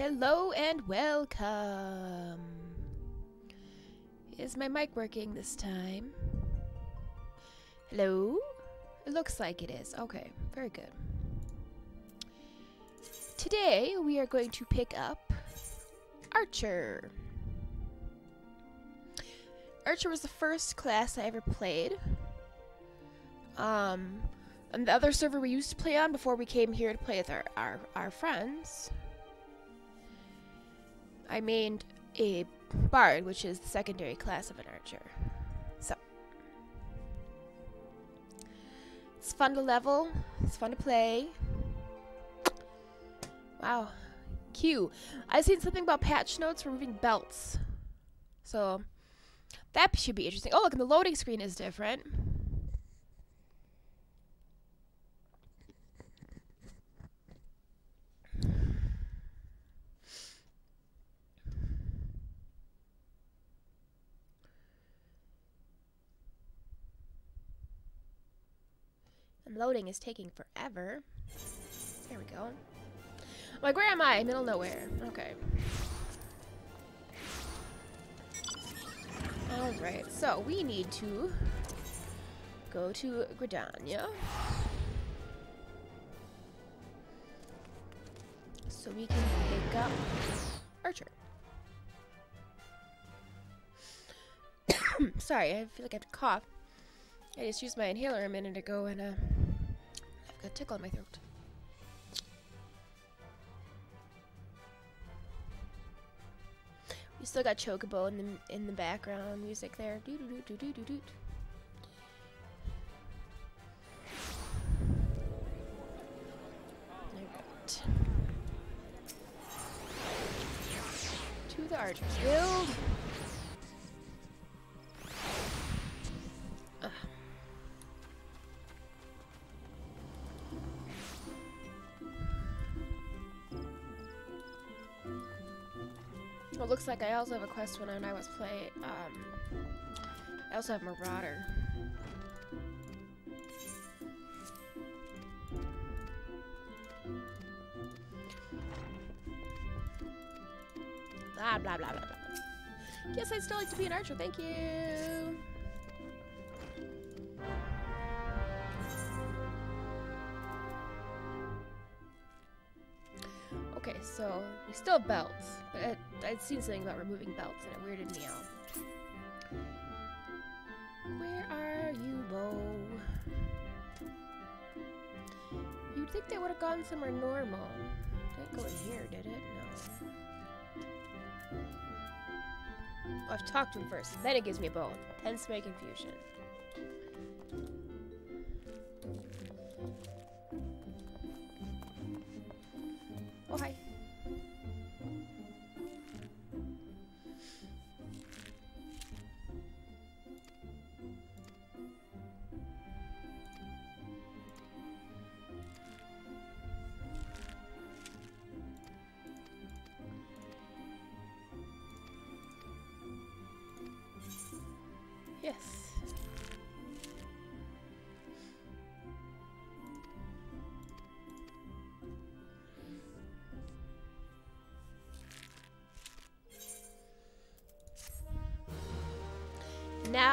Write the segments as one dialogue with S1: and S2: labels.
S1: Hello and welcome. Is my mic working this time? Hello? It looks like it is. Okay, very good. Today we are going to pick up Archer. Archer was the first class I ever played. Um, and the other server we used to play on before we came here to play with our, our, our friends. I mained a bard, which is the secondary class of an archer. So it's fun to level. It's fun to play. Wow. Q. I've seen something about patch notes removing belts. So that should be interesting. Oh, look, and the loading screen is different. Loading is taking forever. There we go. Like, where am I? Middle nowhere. Okay. Alright, so we need to go to Gridania. So we can pick up Archer. Sorry, I feel like I have to cough. I just used my inhaler a minute ago and uh, got a tickle in my throat. We still got Chocobo in the in the background music there. Doo doo doo doo doo doo. Alright. To the Archers Guild. Like I also have a quest when I was play. Um, I also have Marauder. Blah blah blah blah blah. Yes, I'd still like to be an archer. Thank you. Okay, so we still have belts, but I'd seen something about removing belts and it weirded me out. Where are you, Bo? You'd think they would have gone somewhere normal. Didn't go in here, did it? No. I've talked to him first. Then it gives me a bone. Hence my confusion. Oh, hi.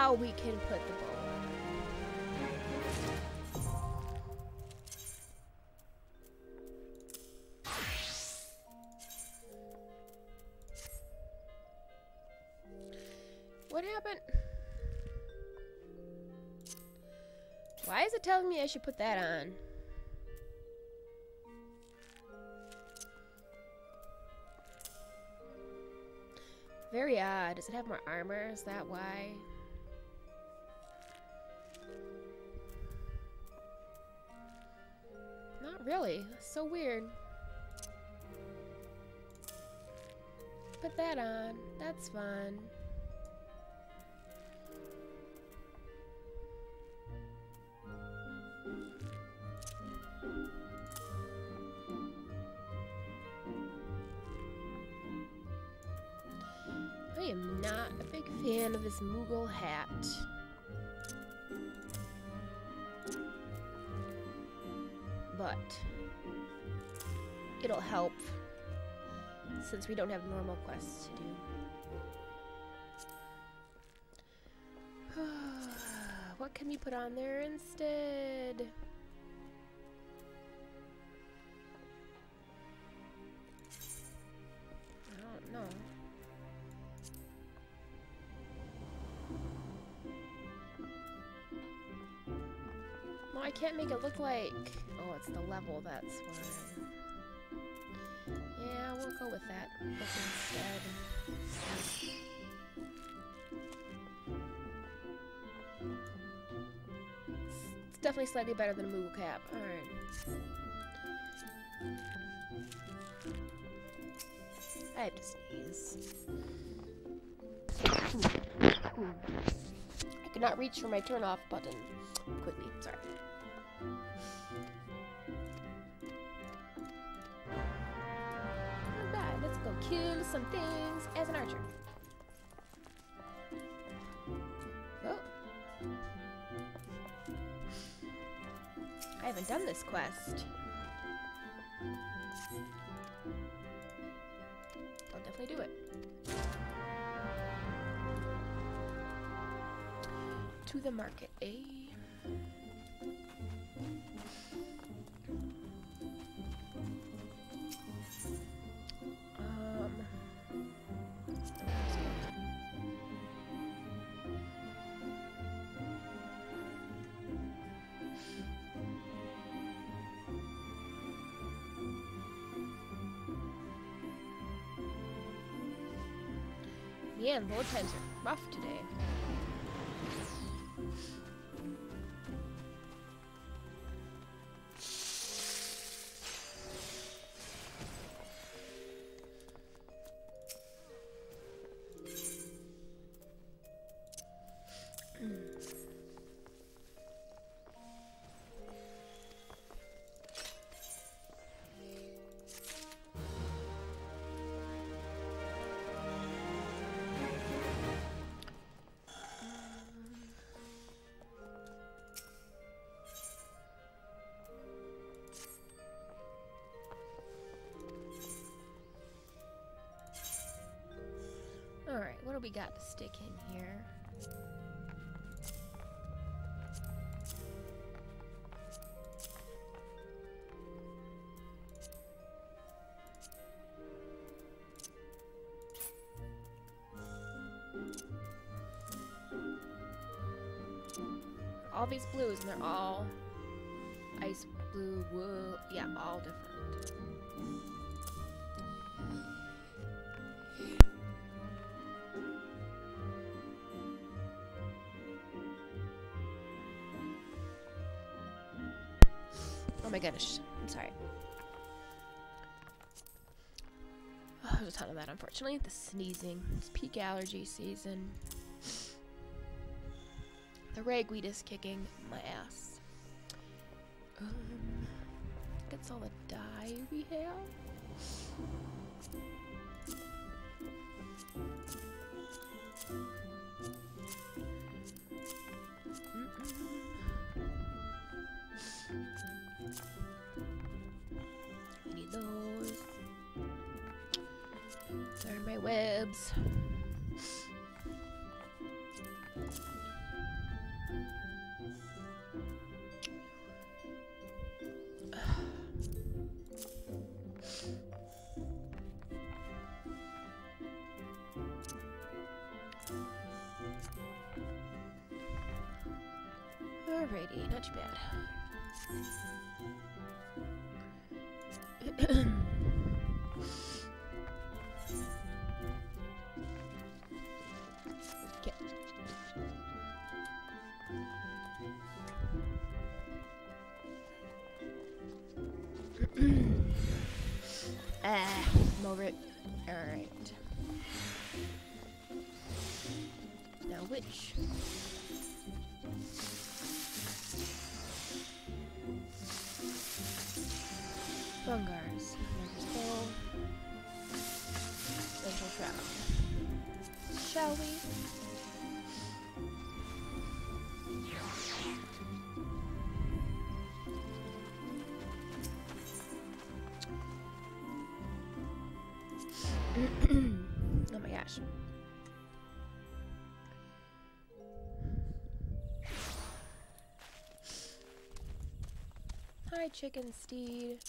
S1: Now we can put the bow on. What happened? Why is it telling me I should put that on? Very odd. Does it have more armor? Is that why? Really. So weird. Put that on. That's fun. I am not a big fan of this Moogle hat. But it'll help since we don't have normal quests to do. what can we put on there instead? I don't know. I can't make it look like... It's the level, that's why. Yeah, we'll go with that instead. It's definitely slightly better than a Moogle cap. Alright. I have to sneeze. I could not reach for my turn off button quickly. Sorry. Kill some things as an archer. Oh. I haven't done this quest. I'll definitely do it. To the market, eh? Yeah, load times are rough today. Do we got to stick in here? All these blues, and they're all ice blue, wool, yeah, all different. My goodness. I'm sorry. Oh, there's a ton of that, unfortunately. The sneezing. It's peak allergy season. The ragweed is kicking my ass. Um, that's all the dye we have. Webs. Alrighty, not too bad. Shall we? oh my gosh. Hi, chicken steed.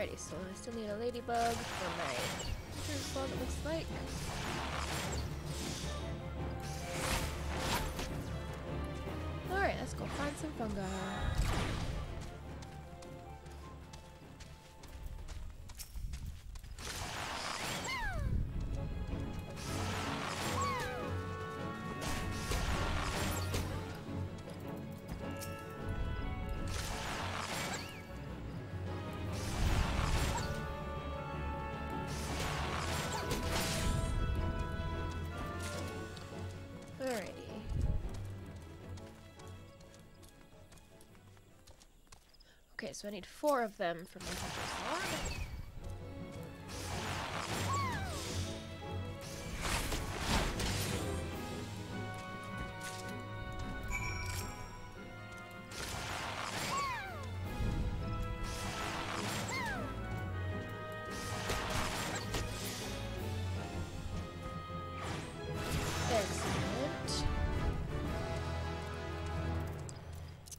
S1: Alrighty, so I still need a ladybug for my ball, it looks like. Alright, let's go find some fungi. So I need four of them for my hunter's log.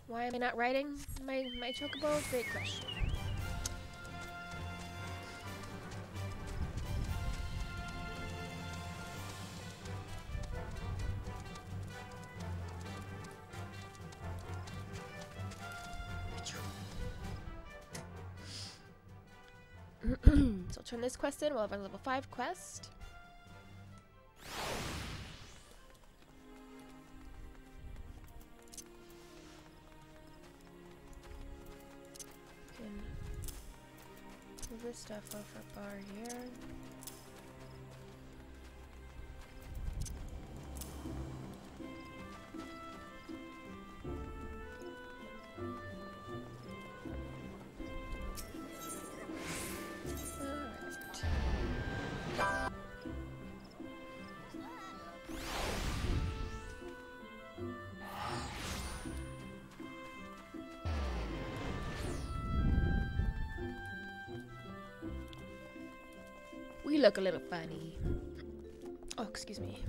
S1: Why am I not riding my, my chocobo? Great question. so I'll turn this quest in. We'll have our level 5 quest. Stuff off our bar here. We look a little funny. Oh, excuse me.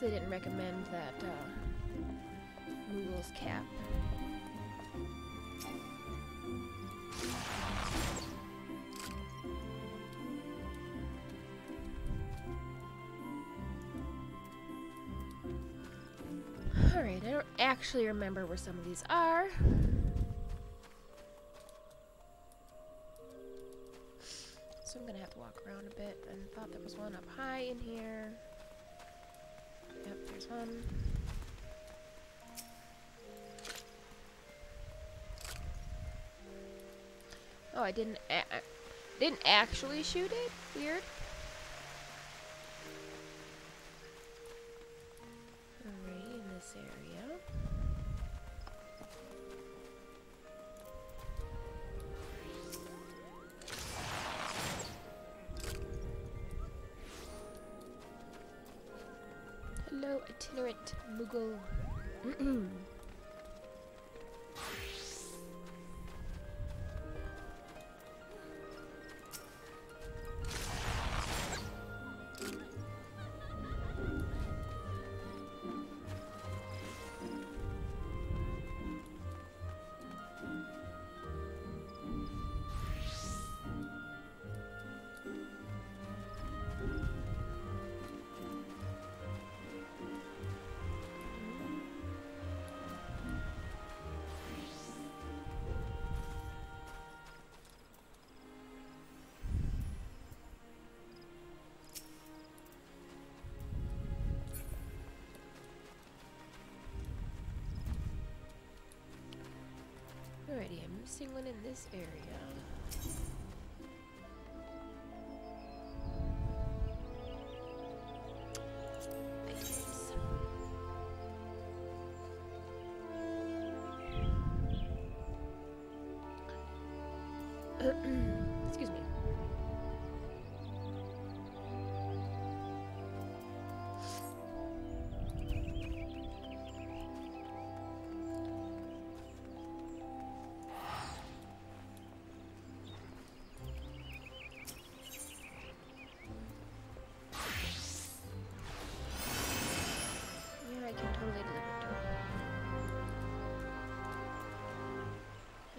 S1: They didn't recommend that uh, Moogle's cap. Alright, I don't actually remember where some of these are. I didn't. Didn't actually shoot it. Weird. Alrighty, I'm missing one in this area.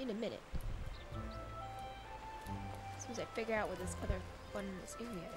S1: In a minute. As soon as I figure out where this other one in this area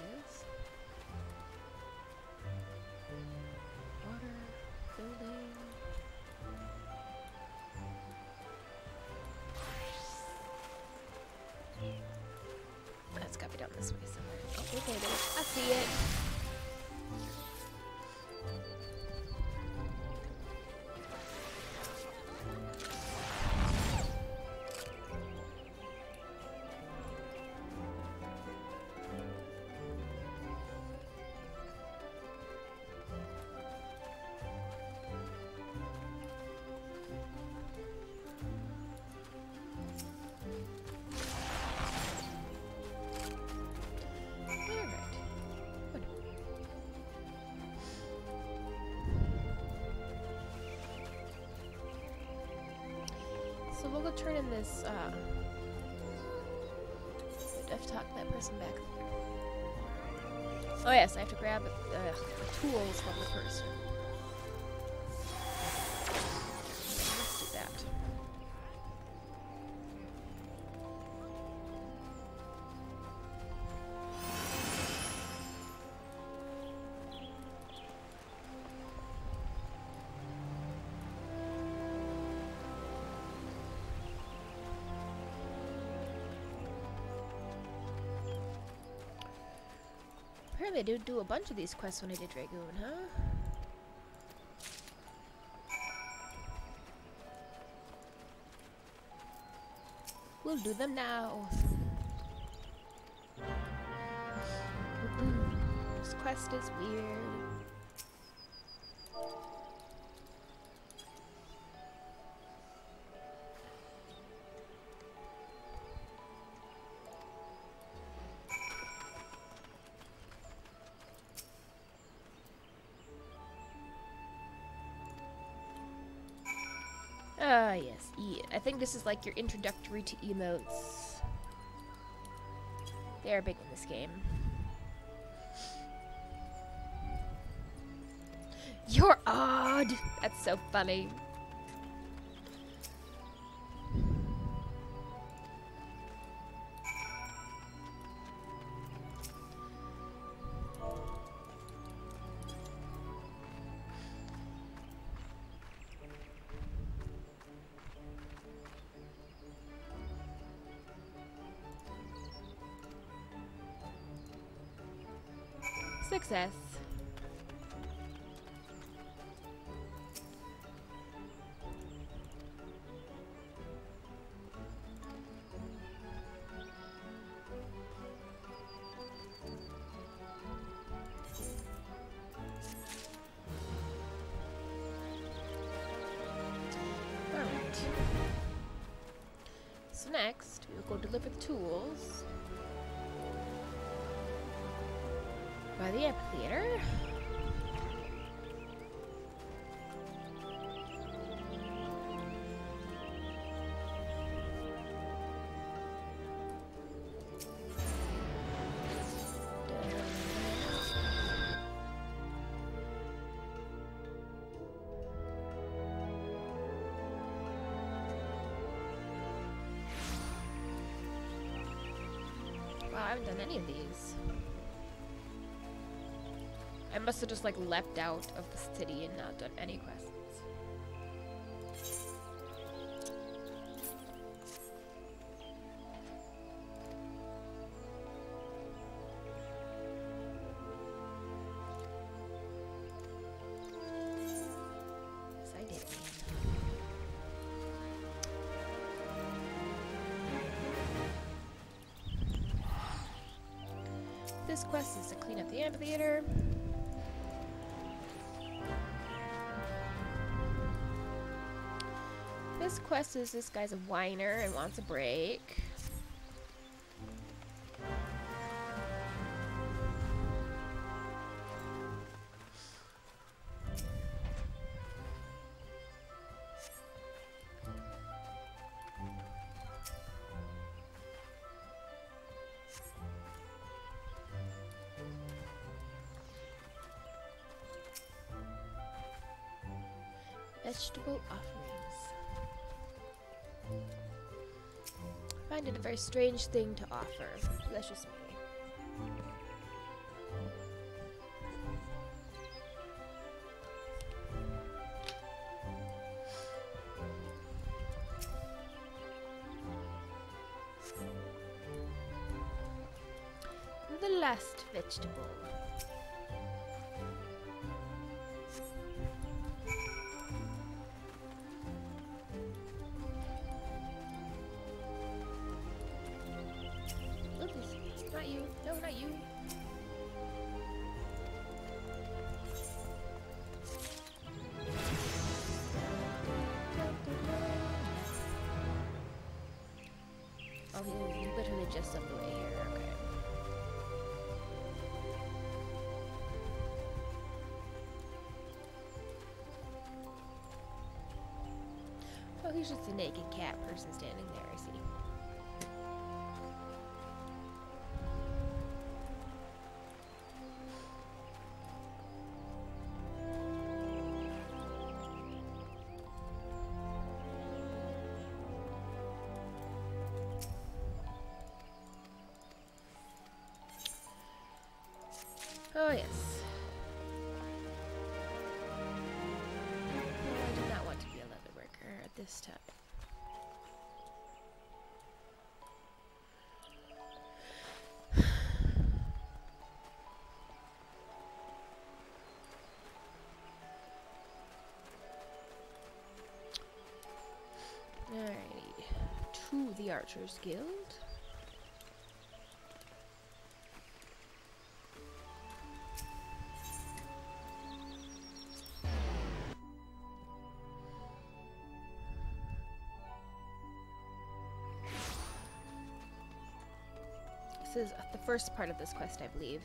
S1: go turn in this, uh... That person back. Oh yes, I have to grab uh, the tools from the person. Apparently I did do a bunch of these quests when I did Dragoon, huh? We'll do them now. this quest is weird. Think this is like your introductory to emotes. They are big in this game. You're odd! That's so funny. Tools. By the amphitheater. Haven't done any of these. I must have just like leapt out of the city and not done any quests. Clean up the amphitheater. This quest is this guy's a whiner and wants a break. Offerings. I find it a very strange thing to offer. That's just me. The last vegetable. Naked cat person standing there, I see. Oh, yes. I do not want to be a leather worker at this time. Archers Guild. This is the first part of this quest, I believe.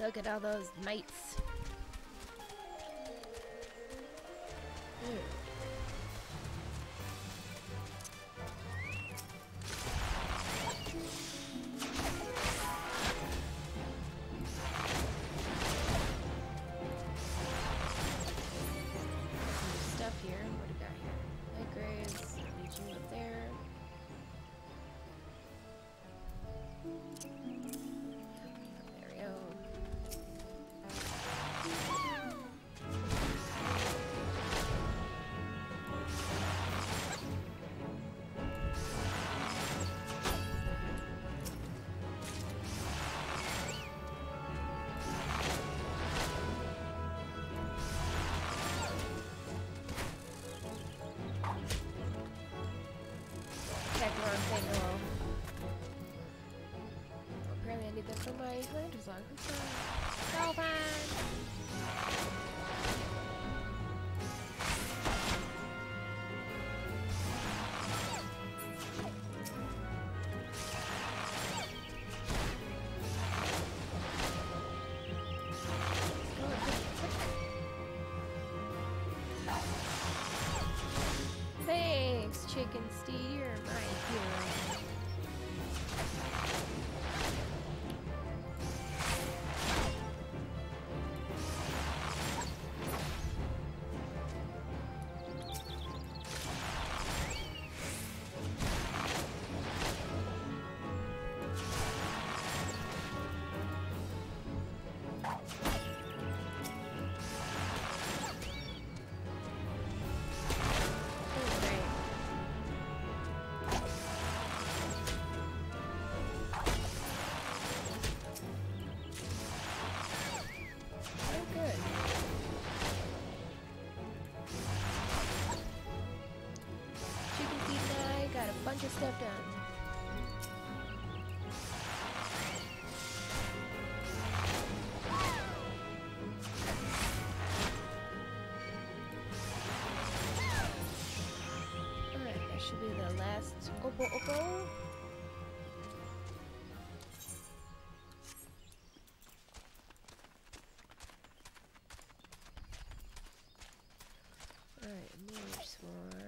S1: Look at all those mates. bunch of stuff done. Alright, that should be the last Opo Opo. Alright, move swan.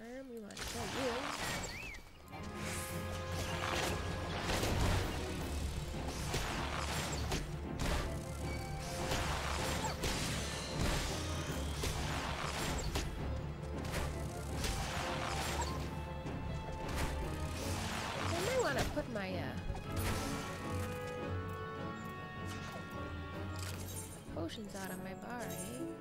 S1: potions out of my bar, eh?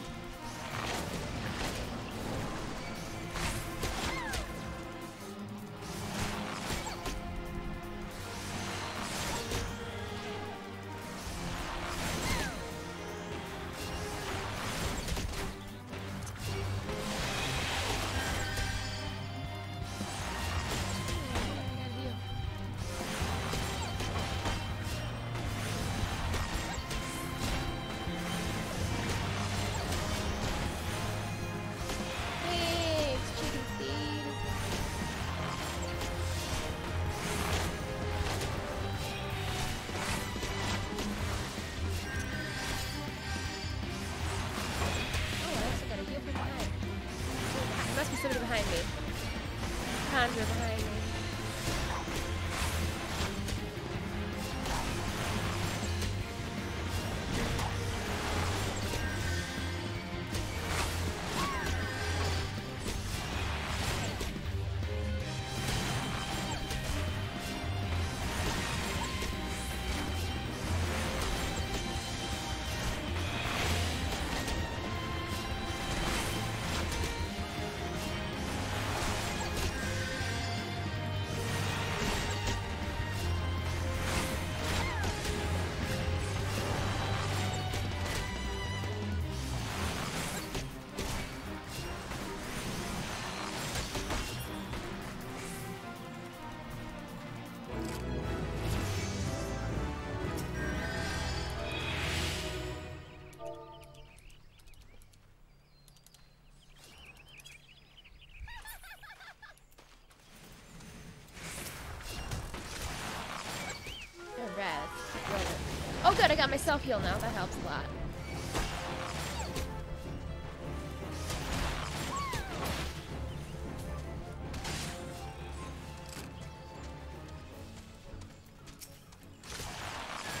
S1: good, I got myself healed now. That helps a lot.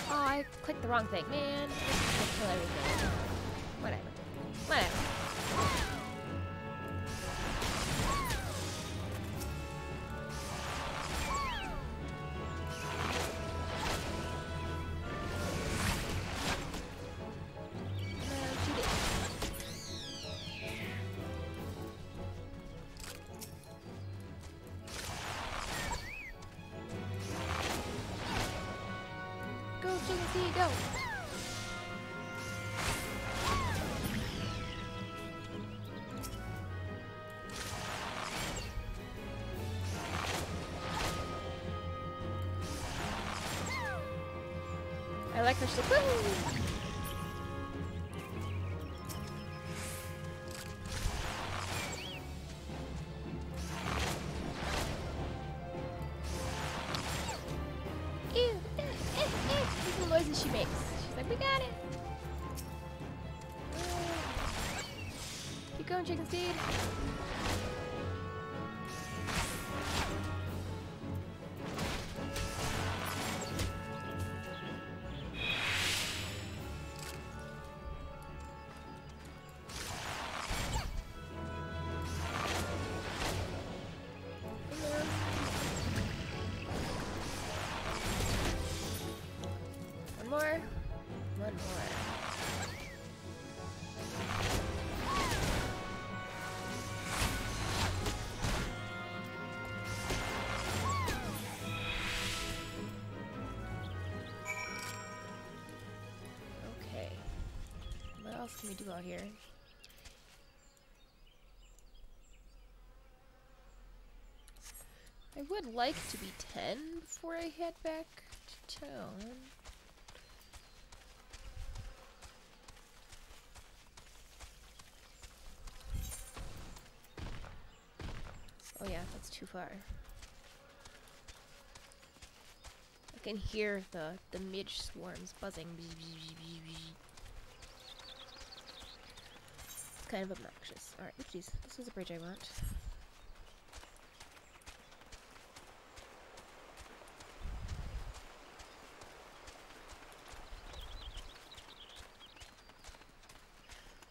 S1: Oh, I clicked the wrong thing. Man, I kill everything. Uh, Keep going, chicken seed. Else can we do out here? I would like to be 10 before I head back to town. Oh yeah, that's too far. I can hear the the midge swarms buzzing. It's kind of obnoxious. Alright, oopsies. This is a bridge I want.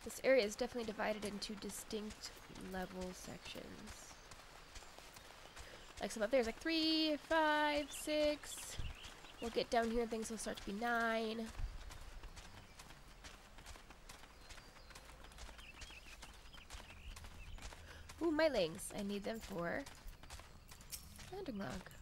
S1: This area is definitely divided into distinct level sections. Like some up there's like three, five, six. We'll get down here and things will start to be nine. Ooh, Mitelings. I need them for landing log.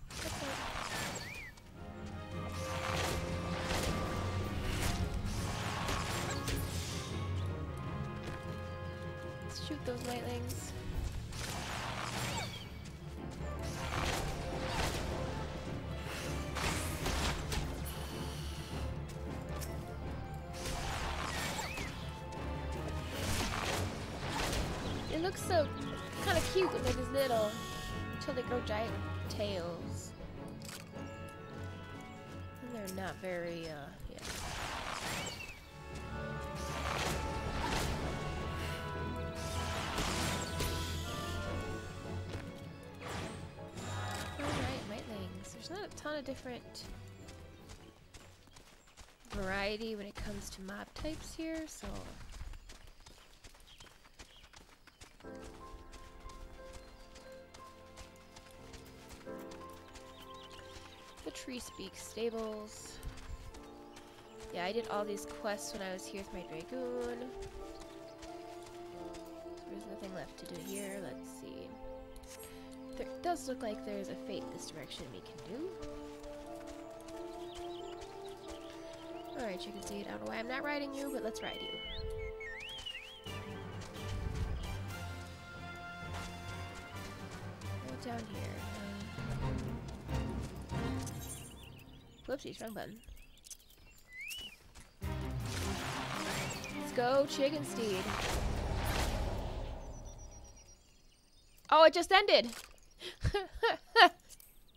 S1: Giant tails. And they're not very, uh, yeah. Alright. There's not a ton of different variety when it comes to mob types here, so Speak Stables. Yeah, I did all these quests when I was here with my Dragoon. There's nothing left to do here. Let's see. There does look like there's a fate this direction we can do. Alright, Chicken Seed. I don't know why I'm not riding you, but let's ride you. Wrong button. Let's go, Chicken Steed. Oh, it just ended!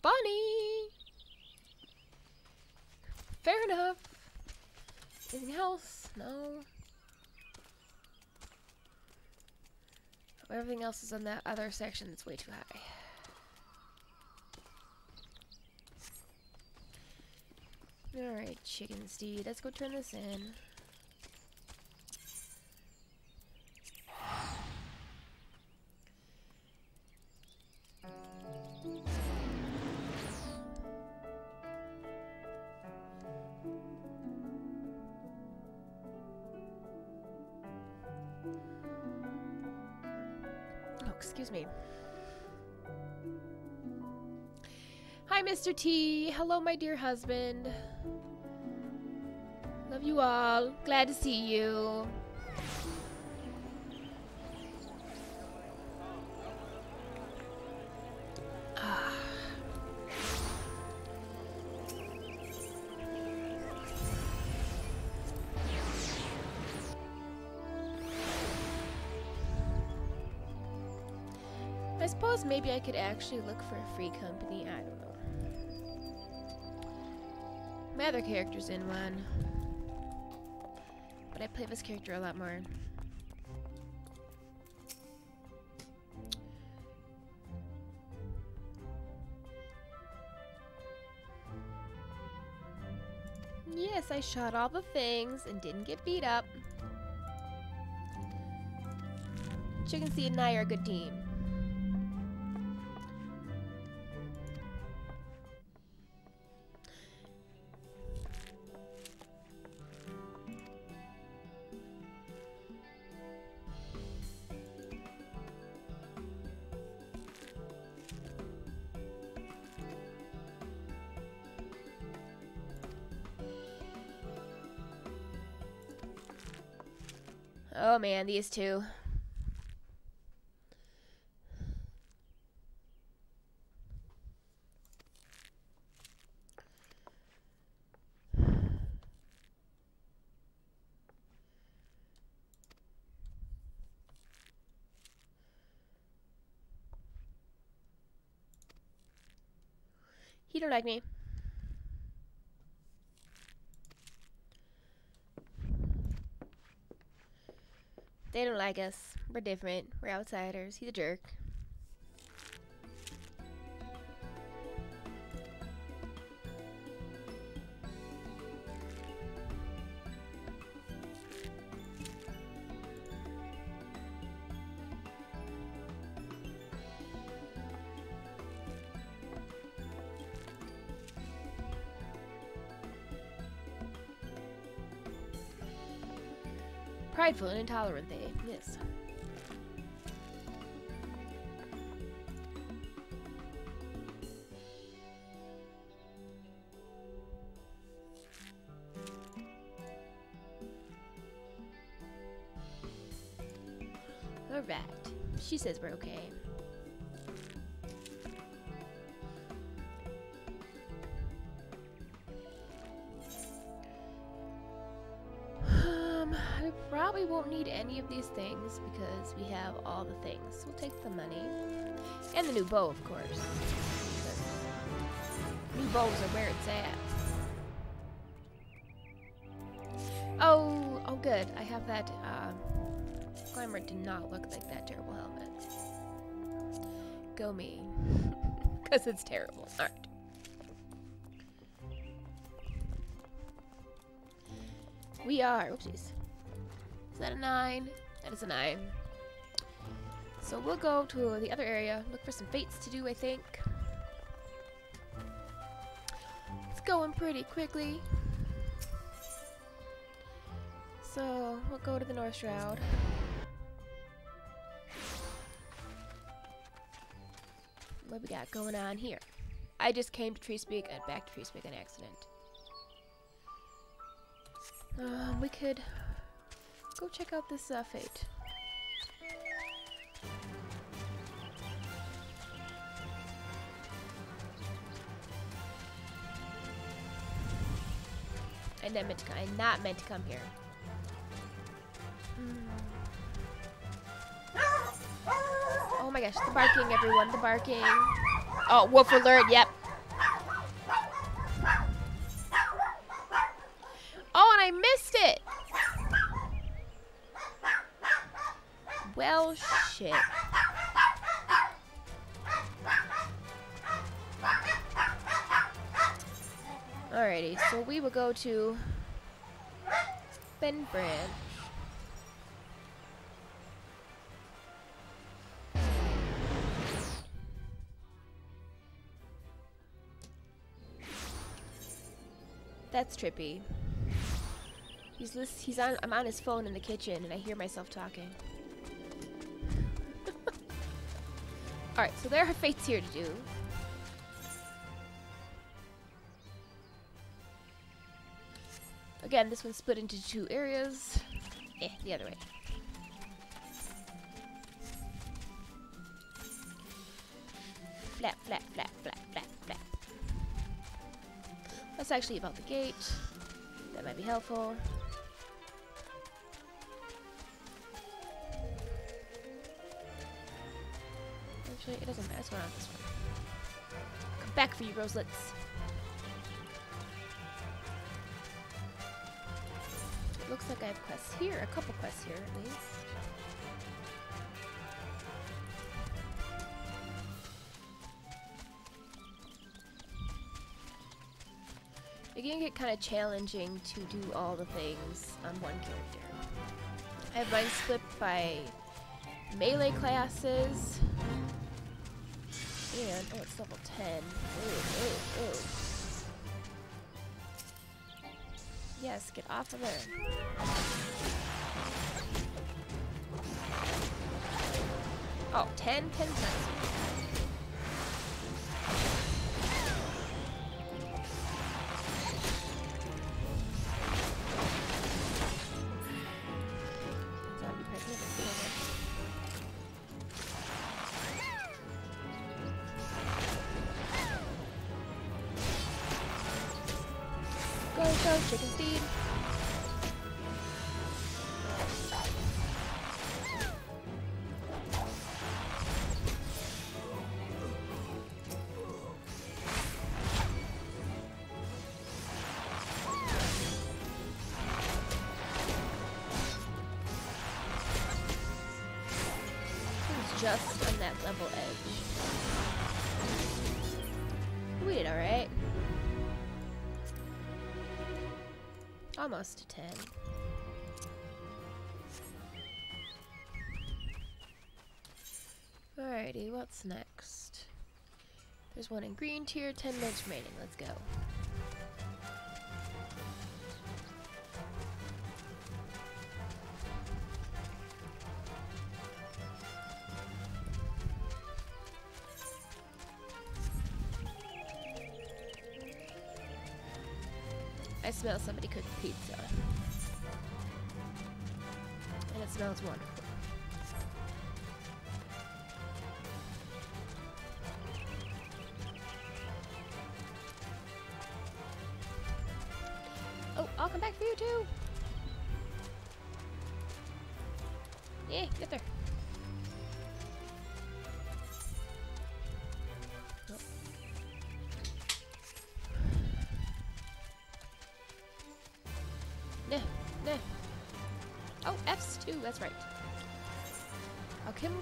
S1: Bunny! Fair enough. Anything else? No. Everything else is in that other section that's way too high. Alright, chicken steed. Let's go turn this in. My dear husband. Love you all. Glad to see you. Ah. I suppose maybe I could actually look for a free company. I don't know. My other character's in one. But I play this character a lot more. Yes, I shot all the things and didn't get beat up. Chicken Seed and I are a good team. Man, these two. He don't like me. Like us. We're different. We're outsiders. He's a jerk. Prideful and intolerant they, is. Alright, she says we're okay. Things because we have all the things. We'll take the money. And the new bow, of course. New bows are where it's at. Oh, oh good. I have that, uh, Glamour did not look like that terrible helmet. Go me. Because it's terrible. Alright. We are. Oopsies. Is that a nine? That is a nine. So we'll go to the other area, look for some fates to do, I think. It's going pretty quickly. So we'll go to the North Shroud. What we got going on here? I just came to Treespeak and back to Treespeak on accident. Um, we could go check out this uh, fate. I not meant to come. I not meant to come here. Oh my gosh, the barking, everyone, the barking. Oh, wolf alert, yep. Will go to Bentbranch. That's trippy. He's lis- he's on I'm on his phone in the kitchen and I hear myself talking. Alright, so there are fates here to do. Again, this one's split into two areas. Eh, the other way. Flap, flap, flap, flap, flap, flap. That's actually about the gate. That might be helpful. Actually, it doesn't matter. Let's go on this one. Come back for you, roselets. Looks like I have quests here. A couple quests here, at least. It can get kind of challenging to do all the things on one character. I have mine split by melee classes. And, oh, it's level 10. Ooh, ooh, ooh. Yes, get off of there. Oh, 10? 10 times. To 10. Alrighty, what's next? There's one in Greentear, 10 minutes remaining. Let's go.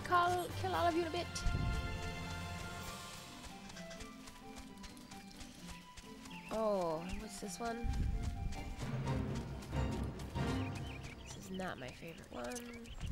S1: Call, kill all of you in a bit. Oh, what's this one? This is not my favorite one.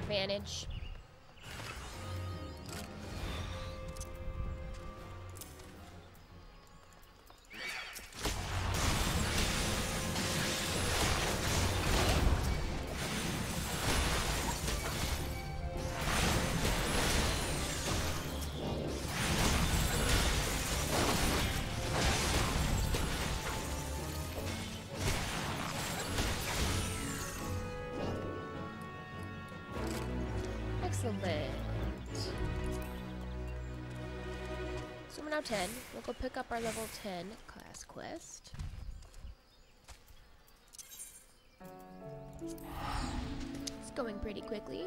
S1: Advantage. Excellent. So we're now 10. We'll go pick up our level 10 class quest. It's going pretty quickly.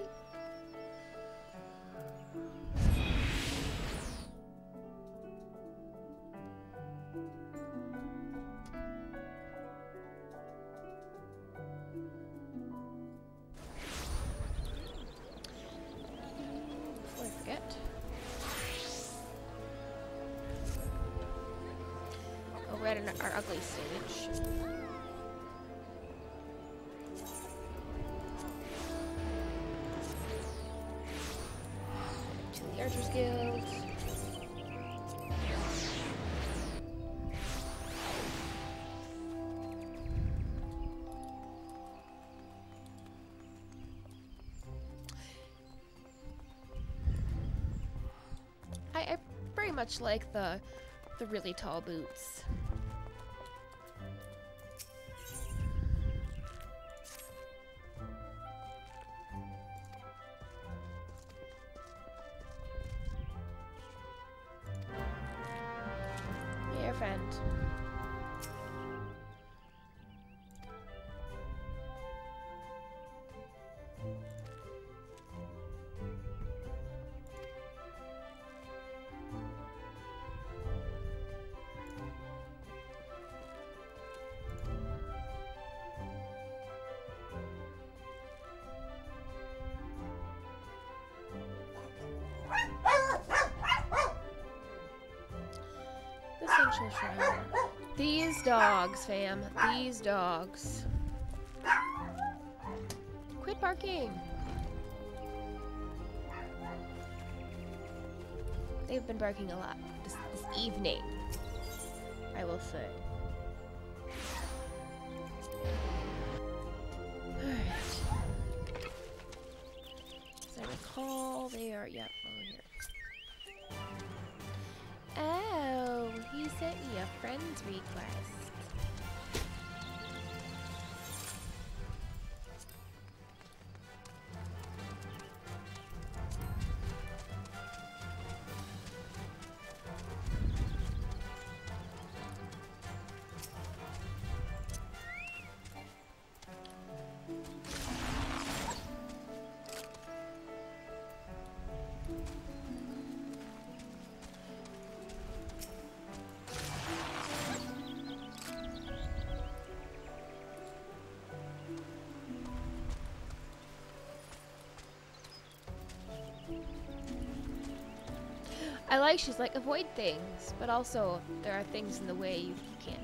S1: Archers Guild. I, I very much like the the really tall boots. Dogs, fam. These dogs. Quit barking. They've been barking a lot this, this evening. I will say. Alright. As I recall, they are, yep, over here. Oh, he sent me a friend's request. I like she's like avoid things, but also there are things in the way you, you can't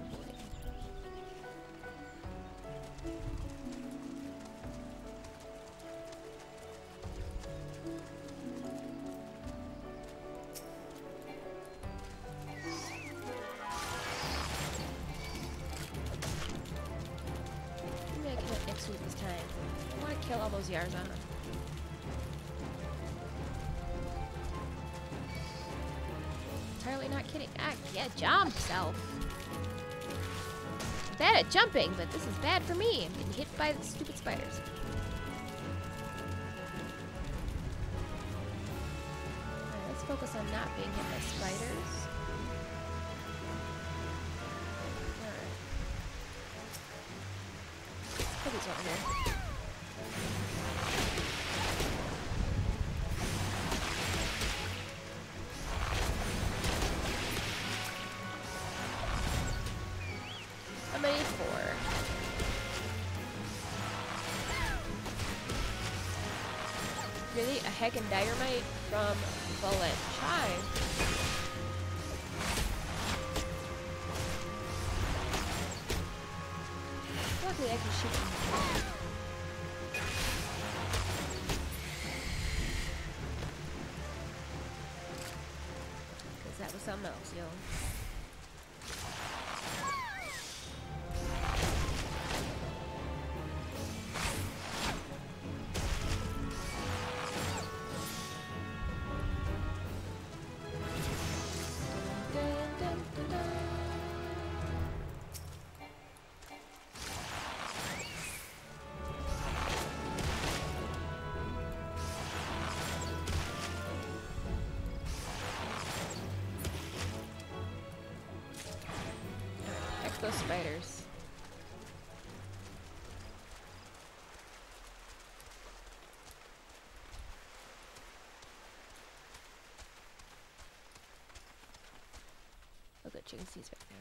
S1: for me. I'm getting hit by the stupid spiders. Alright, let's focus on not being hit by spiders. Alright. Put these over here. Really? A heckin' dynamite from Bullet chicken seeds back there.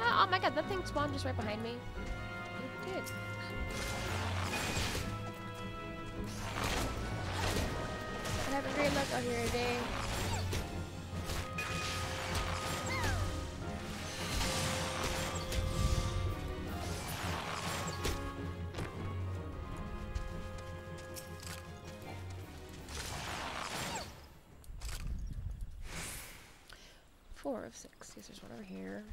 S1: Oh, oh my god, that thing spawned just right behind me. It did. I'm having great luck. There's one over here.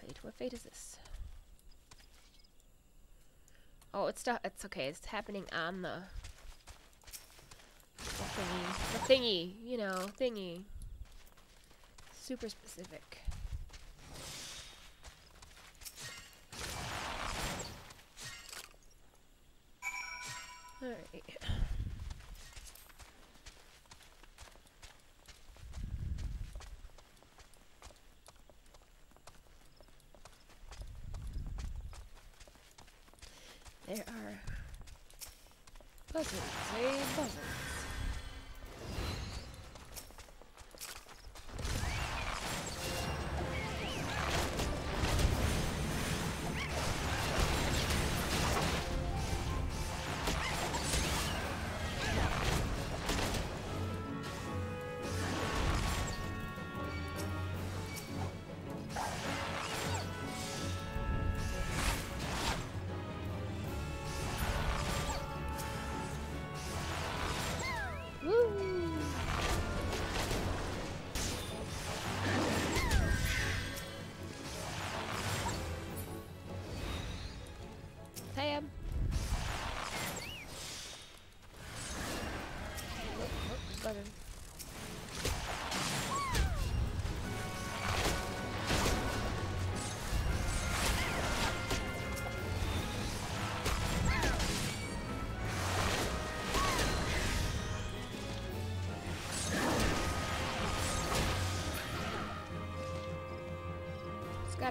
S1: Fate. What fate is this? Oh, it's not. It's okay. It's happening on the, the thingy. The thingy. You know, thingy. Super specific.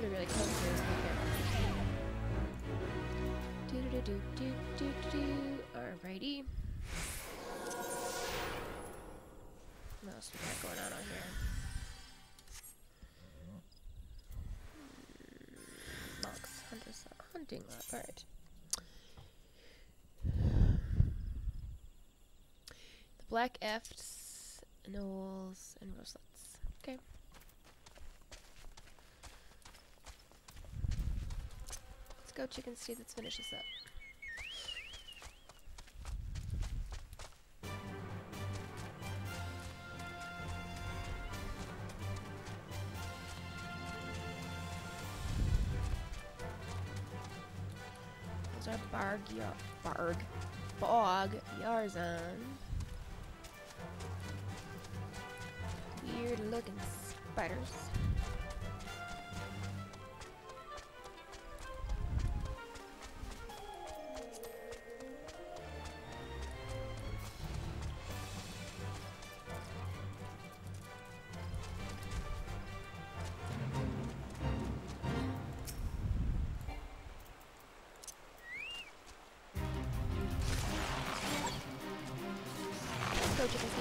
S1: be really close to this thing. Do do do do do do do. Alrighty. What else we got going on on here? Box hunters hunting lab. Alright. The Black Efts, Knowles, and Rosalind. Go chicken stew. Let's finish this up. Those are barg, barg, bog, yarzon. Weird looking spiders. Go chicken feed.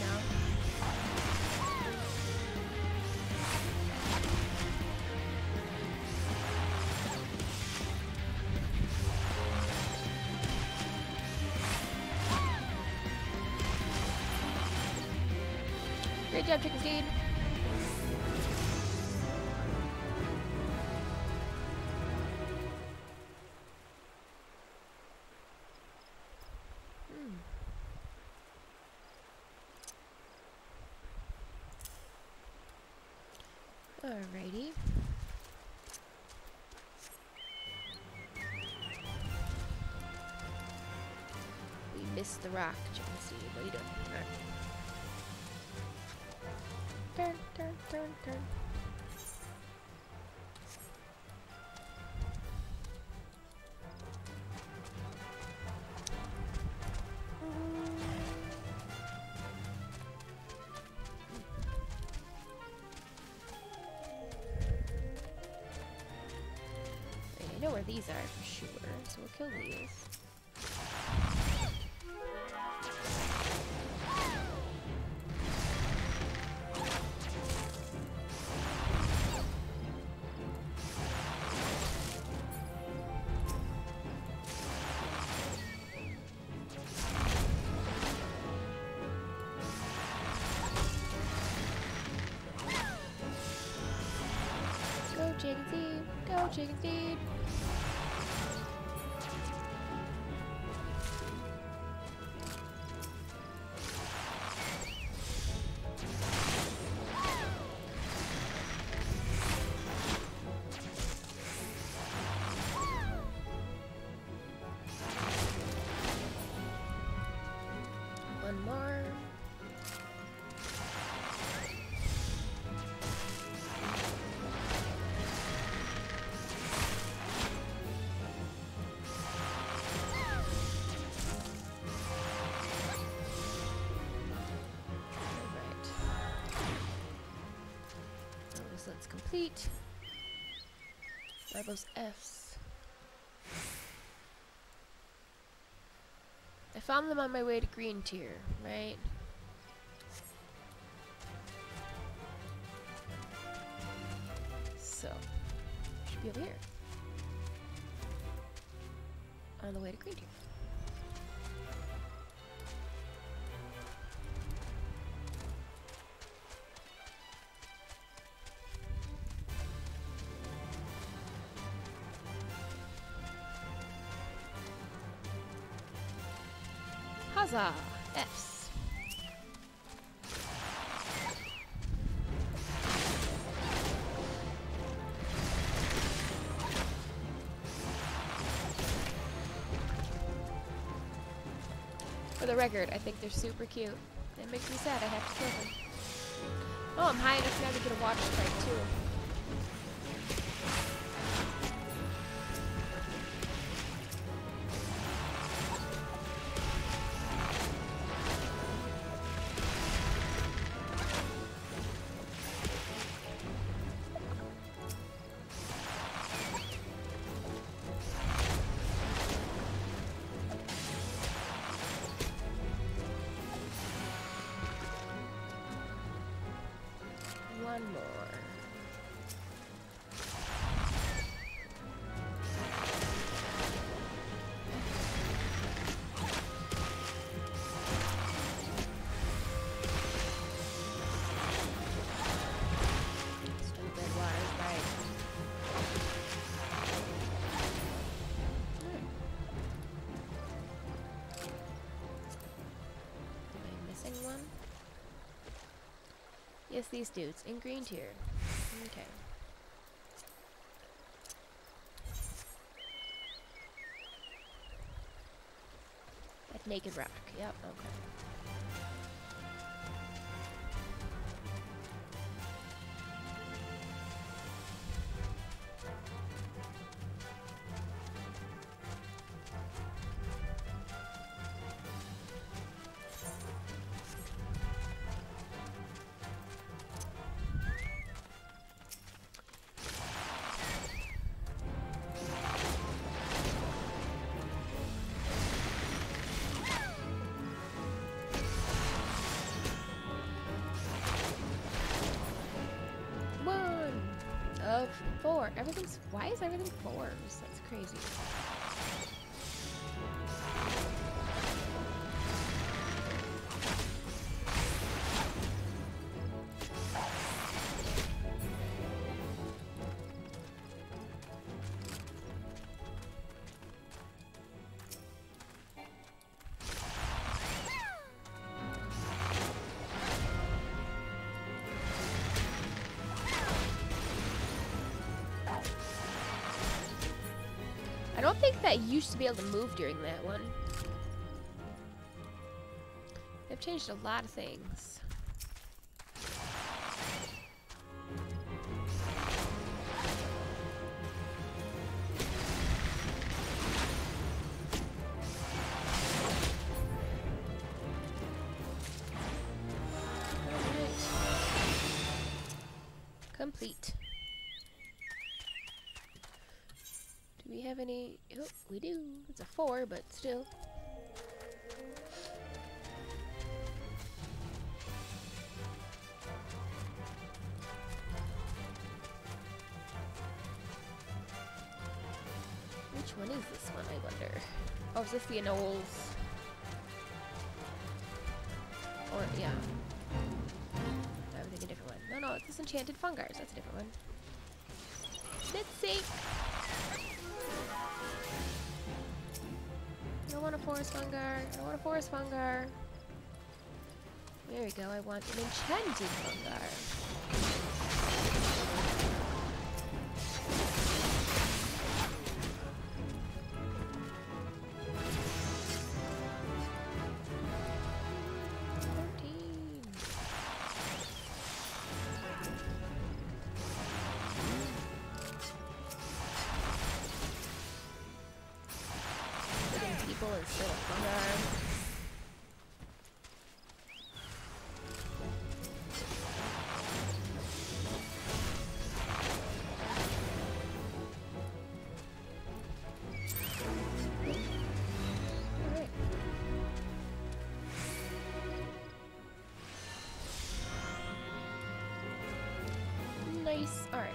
S1: Now. Great job, Chicken Seed. Alrighty. We missed the rock, Seed. What are you doing? Alright. Turn, turn, turn, turn. These are for sure, so we'll kill these. Go chicken go chicken complete. Are those F's? I found them on my way to Greentear, right? Huzzah! Fs. For the record, I think they're super cute. It makes me sad I have to kill them. Oh, I'm high enough now to get a watch strike too. These dudes in Greentear. Okay. That naked rock. Yep, okay. Four. Everything's. Why is everything fours? That's crazy. That you used to be able to move during that one. They've changed a lot of things. But still. Which one is this one, I wonder? Oh, is this the Anoles? Or, yeah. I'm thinking a different one. No, no, it's this Enchanted Funguars. That's a different one. Let's I funguar. I want a forest funguar. There we go. I want an enchanted funguar. Alright.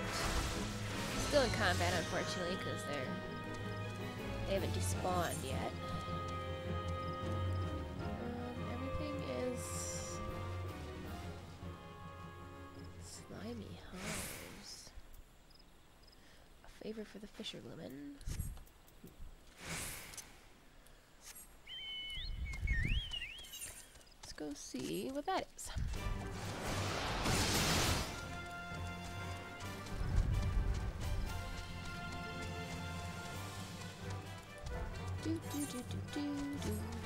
S1: Still in combat, unfortunately, because they're... They haven't despawned yet. Um, everything is... Slimy Hollows. A favor for the Fisher Let's go see what that do, do, do, do, do.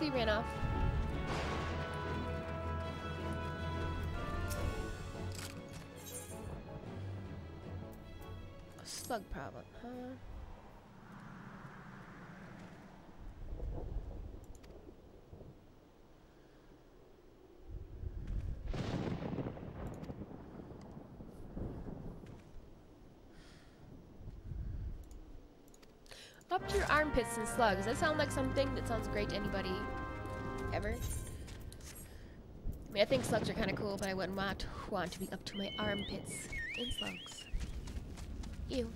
S1: he ran off. A slug problem, huh? Up to your armpits and slugs. Does that sound like something that sounds great to anybody ever? I mean, I think slugs are kind of cool, but I wouldn't want, want to be up to my armpits in slugs. Ew.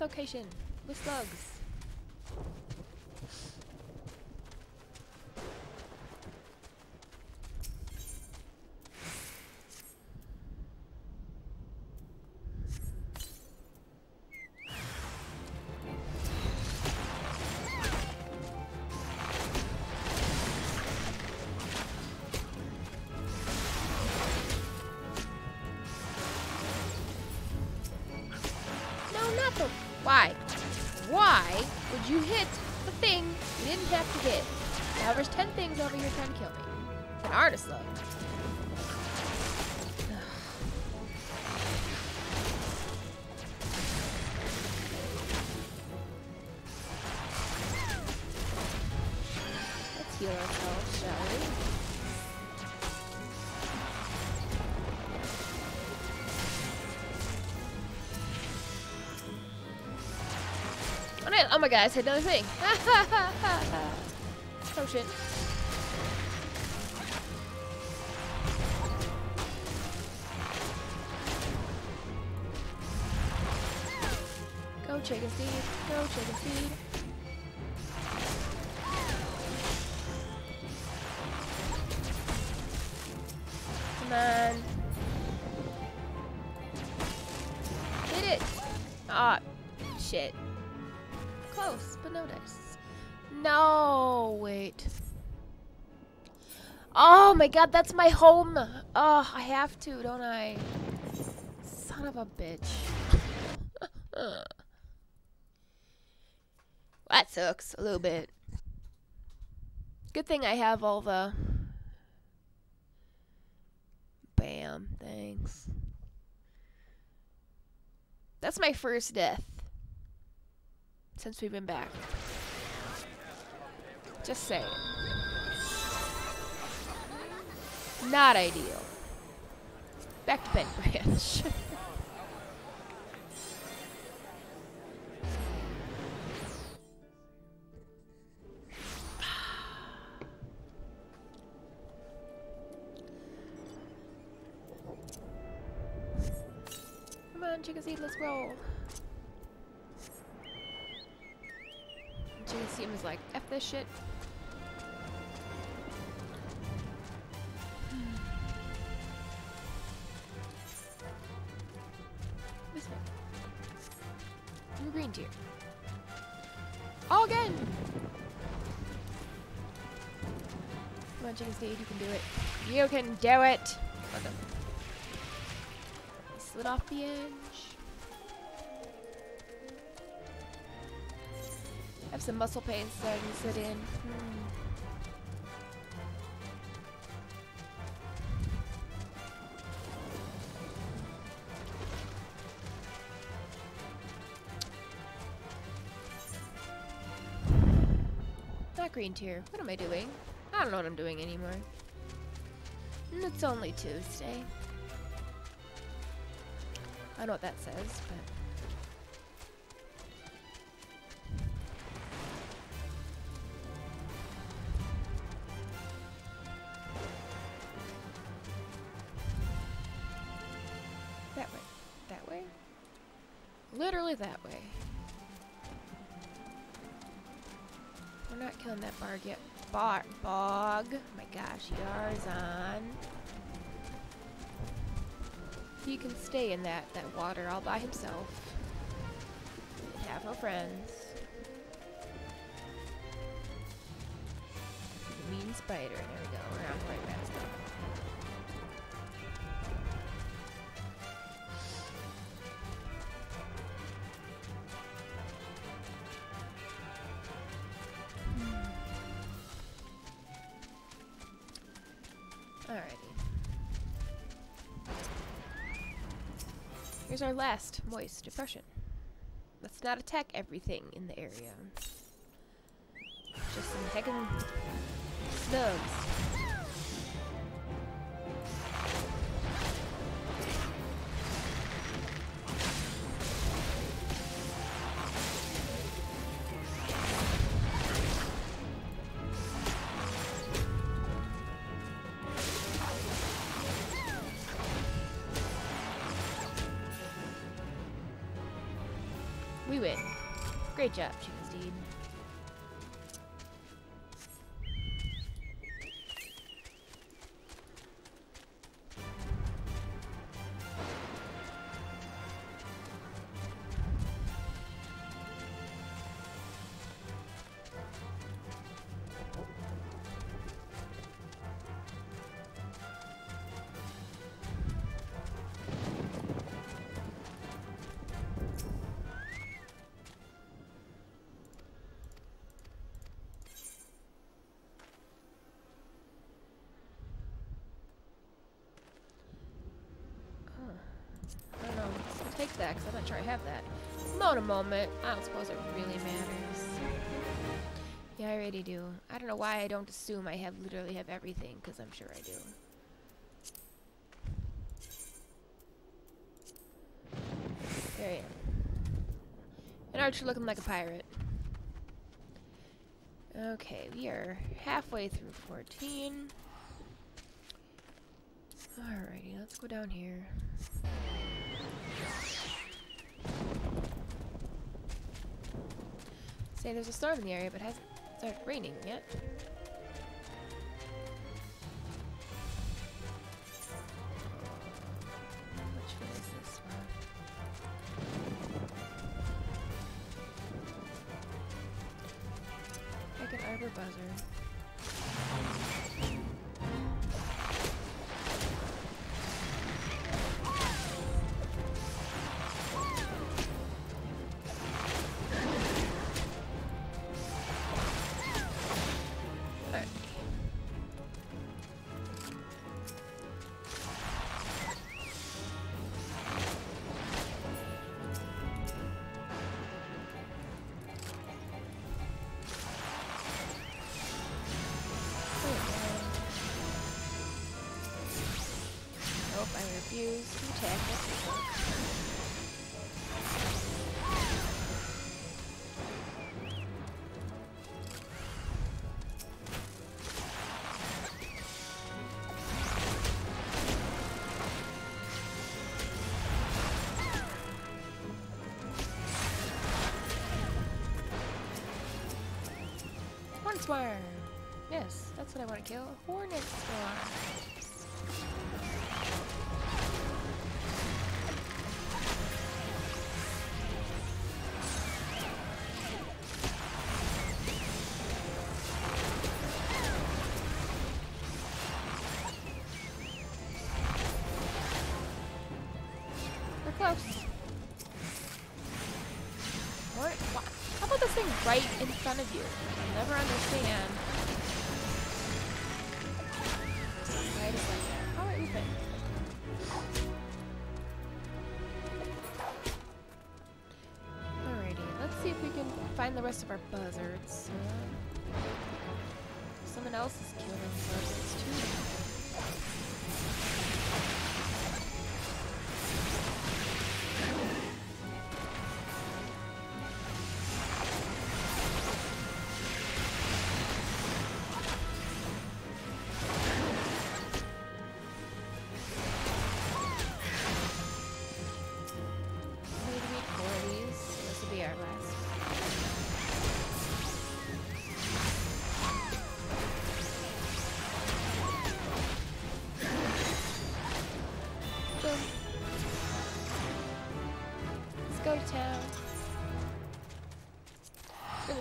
S1: Next location with slugs. Oh, my god, I said another thing. oh shit. Go chicken feed. Go chicken seed. My god, that's my home. Oh, I have to, don't I? Son of a bitch. that sucks a little bit. Good thing I have all the. Bam, thanks. That's my first death since we've been back. Just saying. Not ideal. Back to Ben Branch. Come on, chicken seed, let's roll. Chicken seed was like, F this shit. Come on, chicken seed, you can do it. You can do it! Welcome. He slid off the edge. I have some muscle pain starting to set in. Hmm. Not Greentear. What am I doing? I don't know what I'm doing anymore. And it's only Tuesday. I know what that says, but. That way. That way? Literally that way. We're not killing that bar yet. Bar, Bar bog. my gosh, Yarzon. He can stay in that, that water all by himself. Have no friends. Mean spider. There we go. We're on Here's our last moist depression. Let's not attack everything in the area. Just some heckin' snugs. Chicken have that. Moment, a moment. I don't suppose it really matters. Yeah, I already do. I don't know why I don't assume I have literally have everything because I'm sure I do. There I am. An archer looking like a pirate. Okay, we are halfway through 14. Alrighty, let's go down here. There's a storm in the area, but it hasn't started raining yet. Buzzer. Refuse to attack swarm! Yes, that's what I want to kill. Front of you? I'll never understand. Why it is like that. How are you? Alrighty, let's see if we can find the rest of our buzzards. Someone else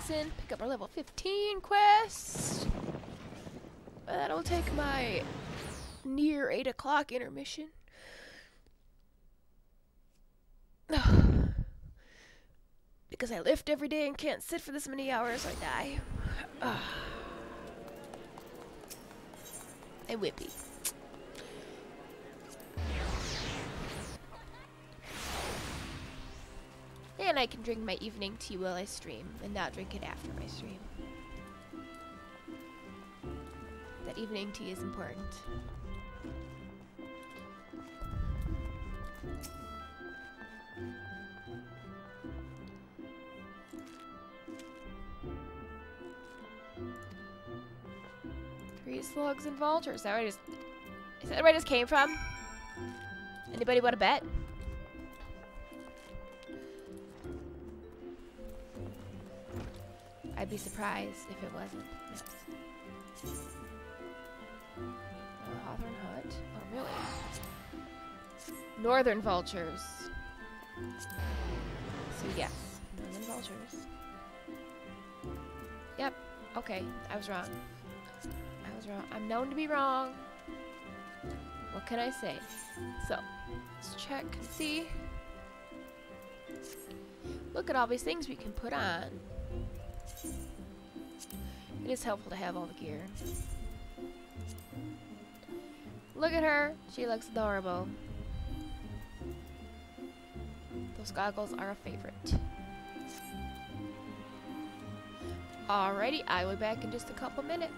S1: Pick up our level 15 quest. That'll take my near 8 o'clock intermission. because I lift every day and can't sit for this many hours, I die. and whippy. And I can drink my evening tea while I stream and not drink stream. That evening tea is important. Three slugs and vultures. Is that where I just, is that where I just came from? Anybody want to bet? Be surprised if it wasn't. Yes. Oh, really? Northern vultures. So yes, northern vultures. Yep. Okay, I was wrong. I was wrong. I'm known to be wrong. What can I say? So, let's check see. Look at all these things we can put on. It is helpful to have all the gear. Look at her. She looks adorable. Those goggles are a favorite. Alrighty, I will be back in just a couple minutes.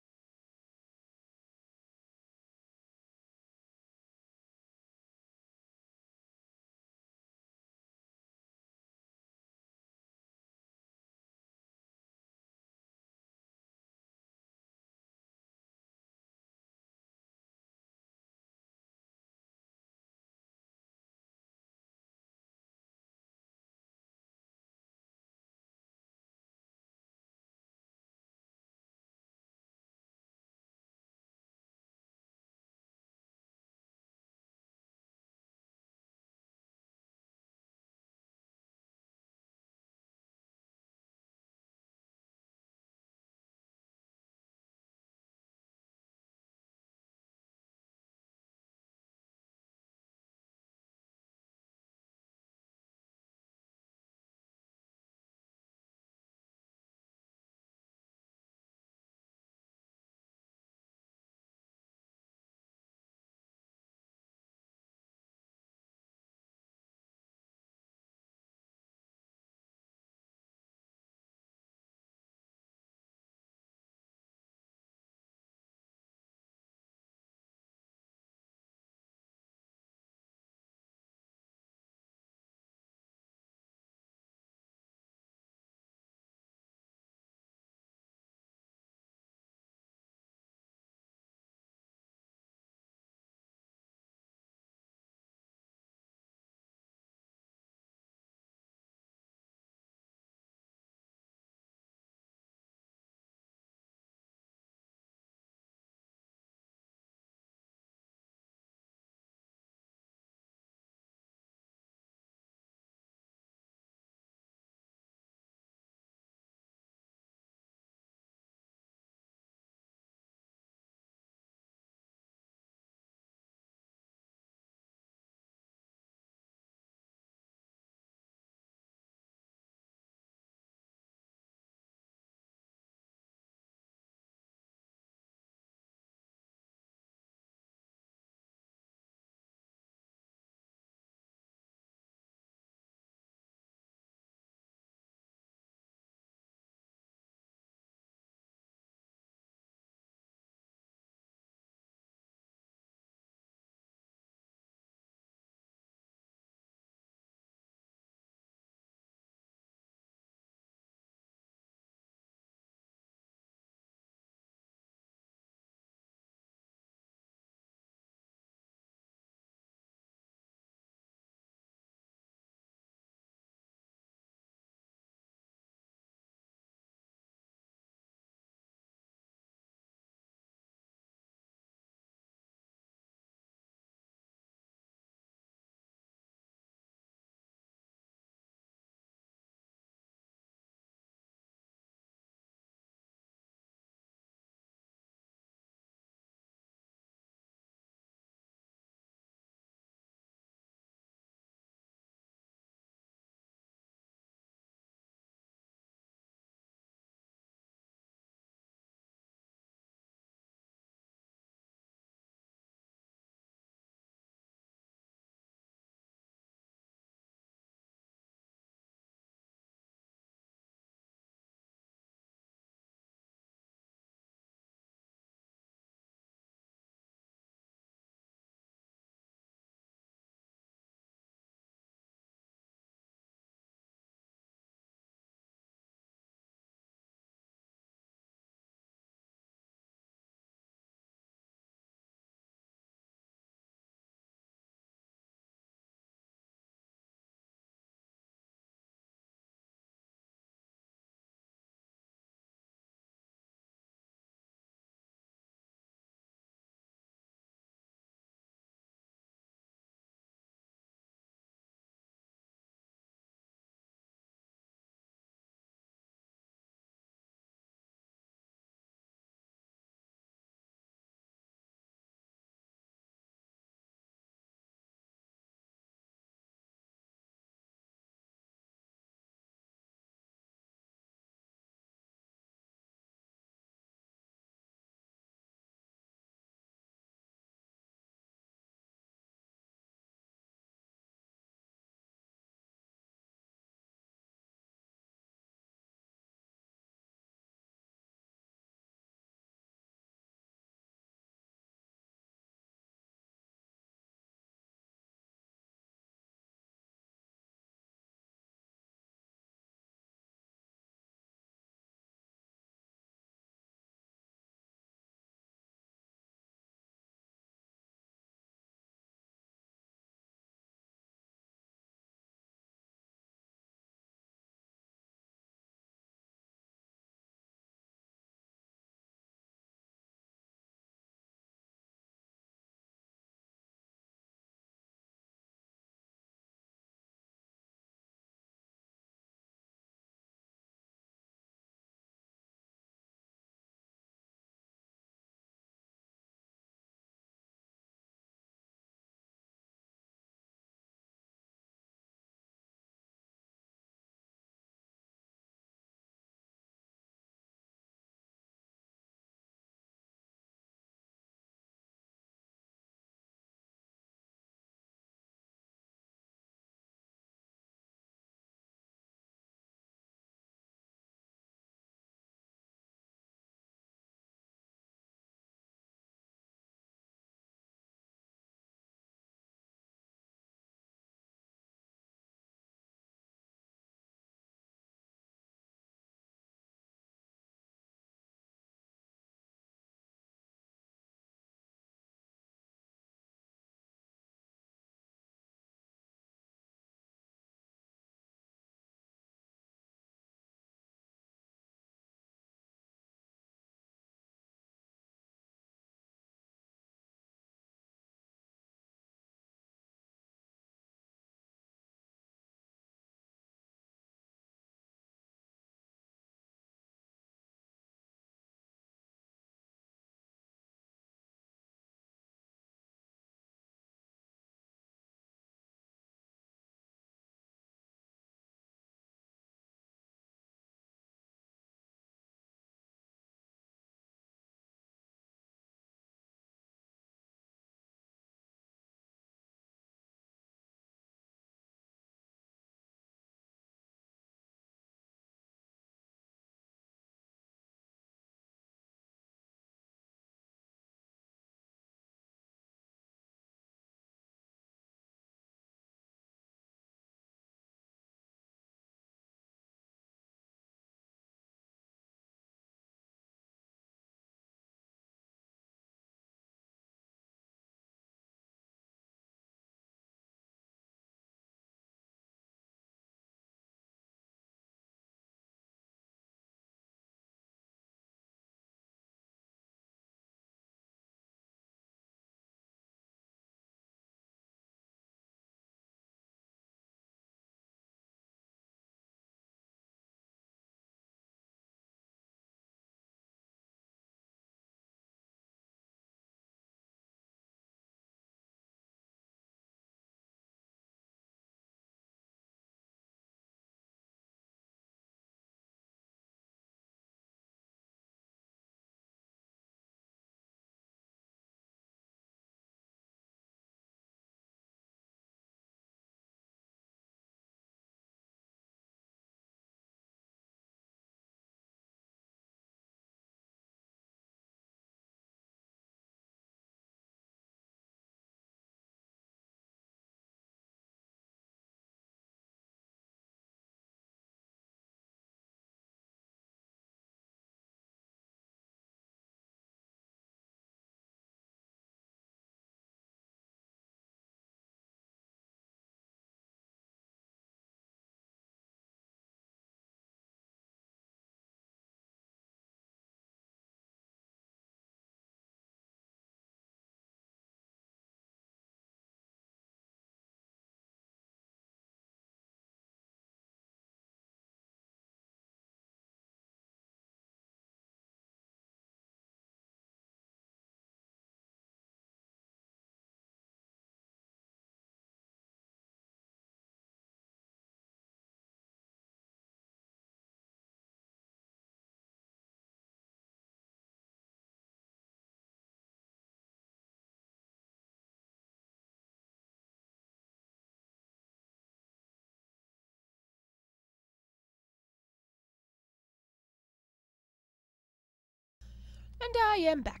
S1: And I am back.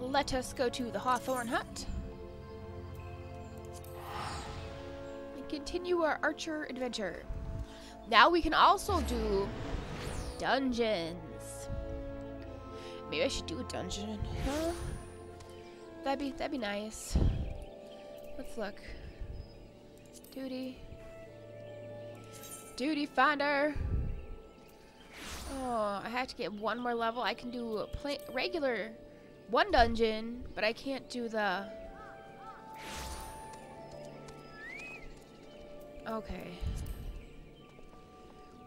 S1: Let us go to the Hawthorne Hut. And continue our archer adventure. Now we can also do dungeons. Maybe I should do a dungeon, huh? That'd be that'd be nice. Let's look. Duty. Duty finder. Oh, I have to get one more level. I can do a regular one dungeon, but I can't do the. Okay.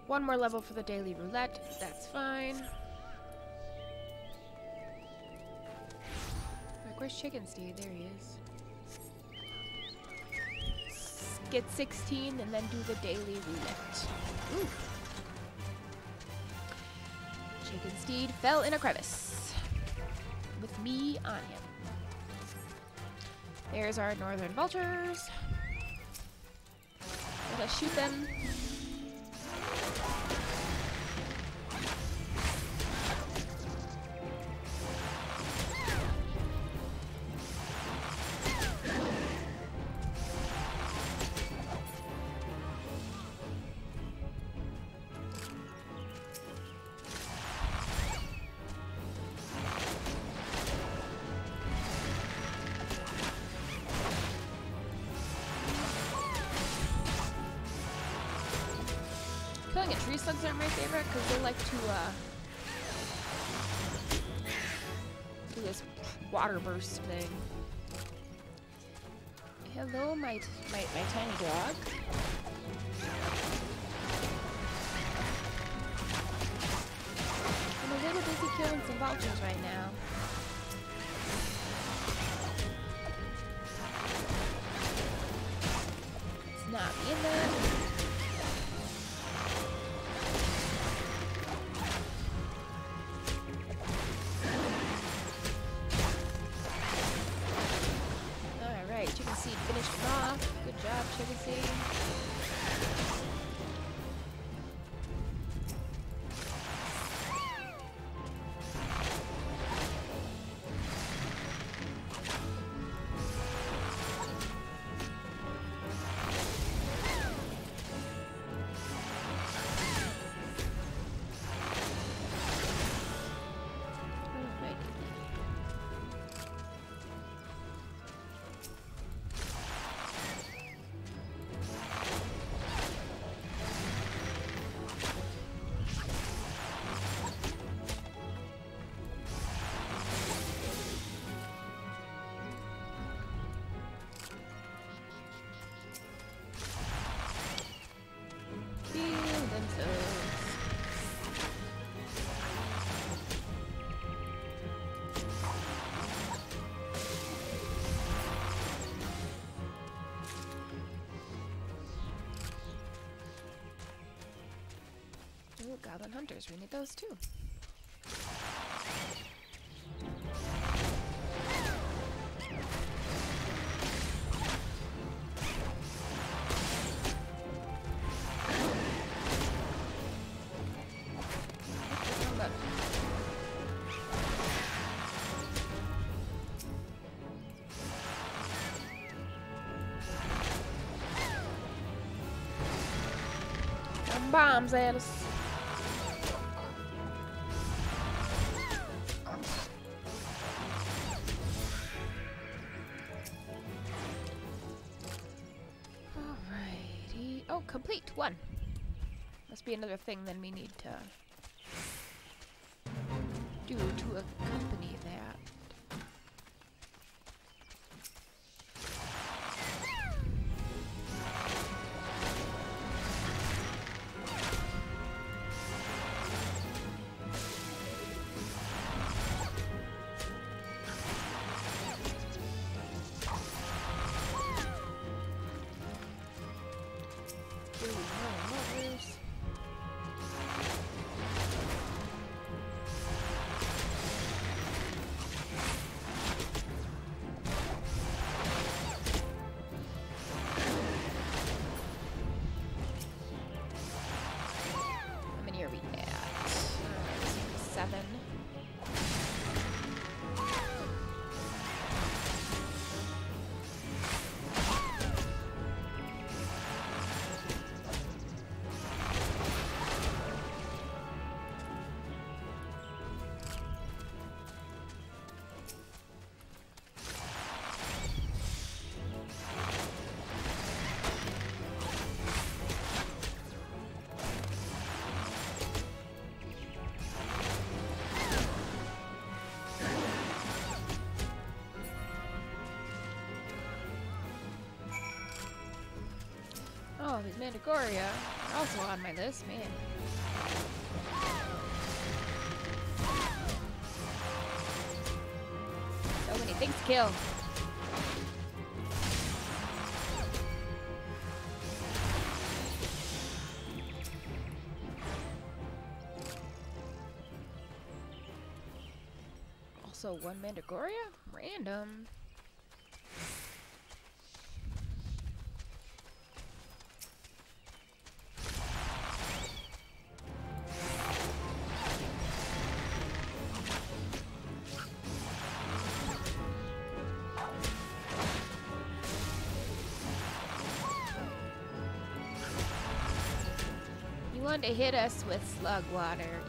S1: One more level for the daily roulette. That's fine. Where's Chicken Steed? There he is. Get 16 and then do the daily roulette. Ooh. Chicken Steed fell in a crevice. With me on him. There's our northern vultures. Let us shoot them. My my my tiny dog. I'm a little busy killing some vultures right Hunters. We need those too. Bombs at us. Be another thing then we need to Oh, these Mandragoria are also on my list, man. So many things to kill. Also, one Mandragoria? Random. Want to hit us with slug water,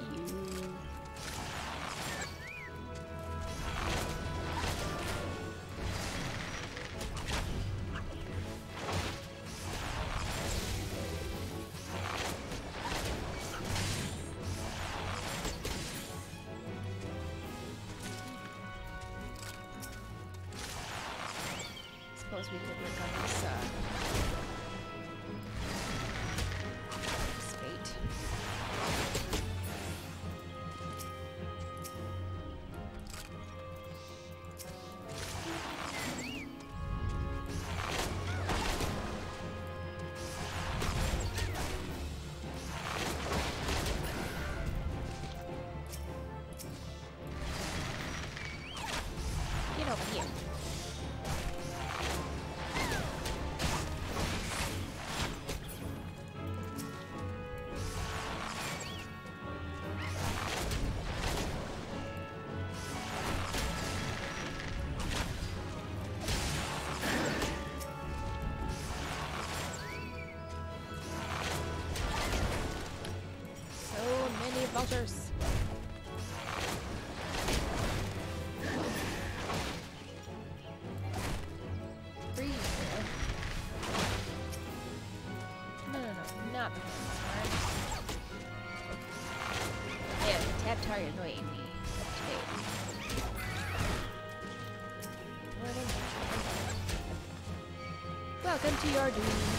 S1: Welcome to your doom.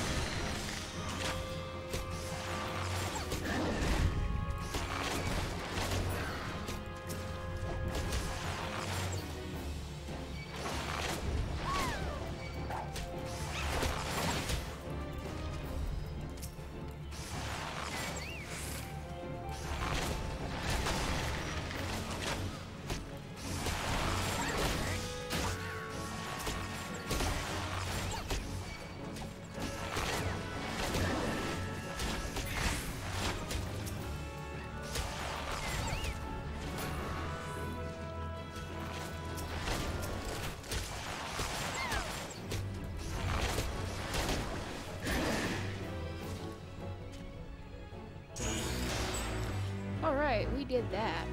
S1: Did that.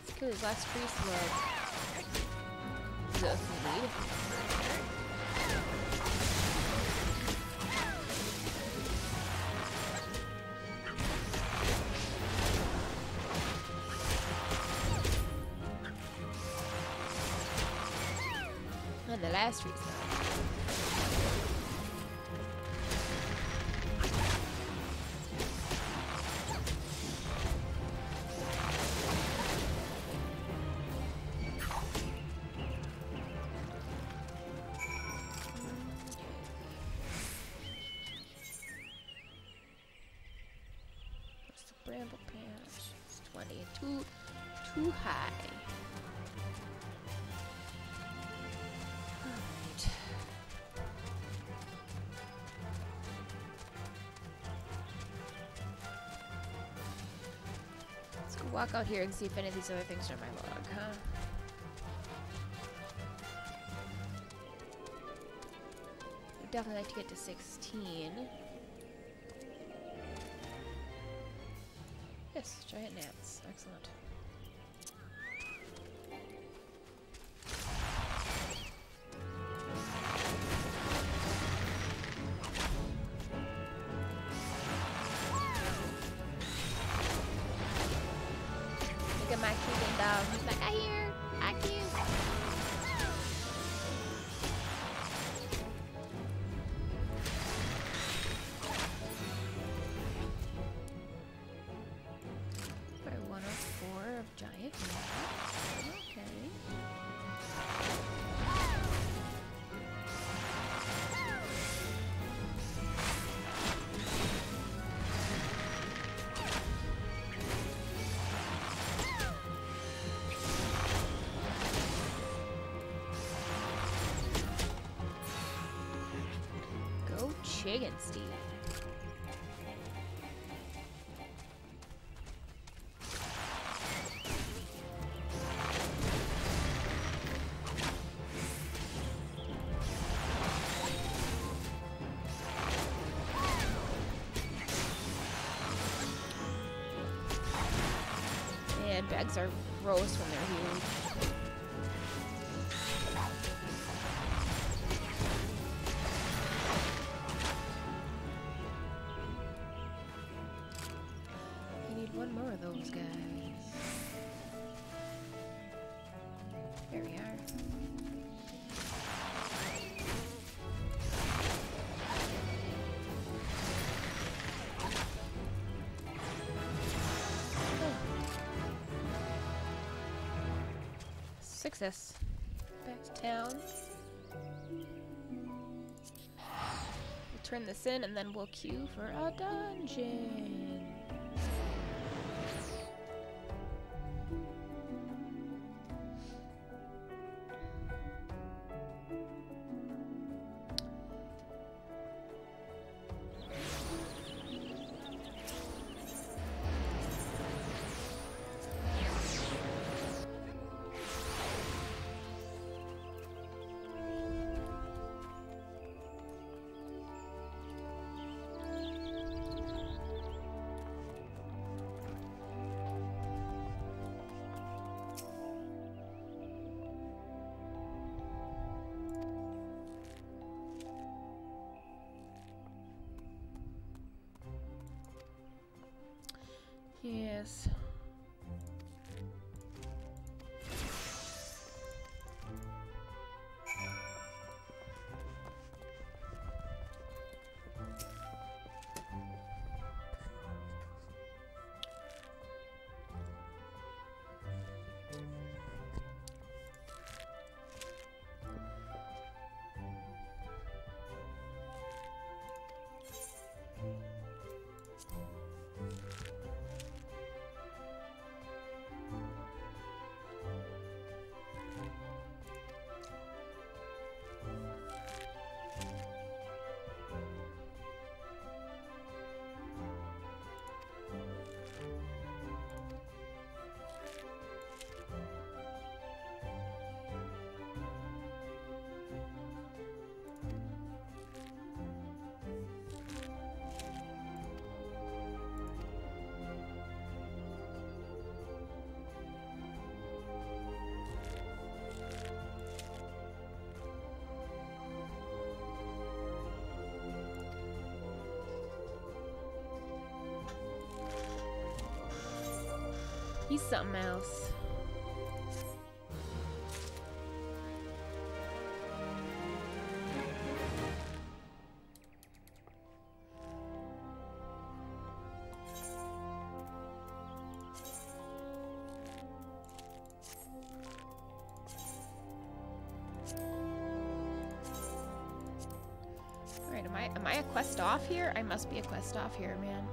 S1: Let's kill his last slug. The need. And the last free Too, too high. Let's go walk out here and see if any of these other things are on my log, huh? I'd definitely like to get to 16. Excellent. Chicken. And bags are gross when Success. Back to town. We'll turn this in and then we'll queue for a dungeon. Yes. He's something else. Alright, am I am I a quest off here? I must be a quest off here, man.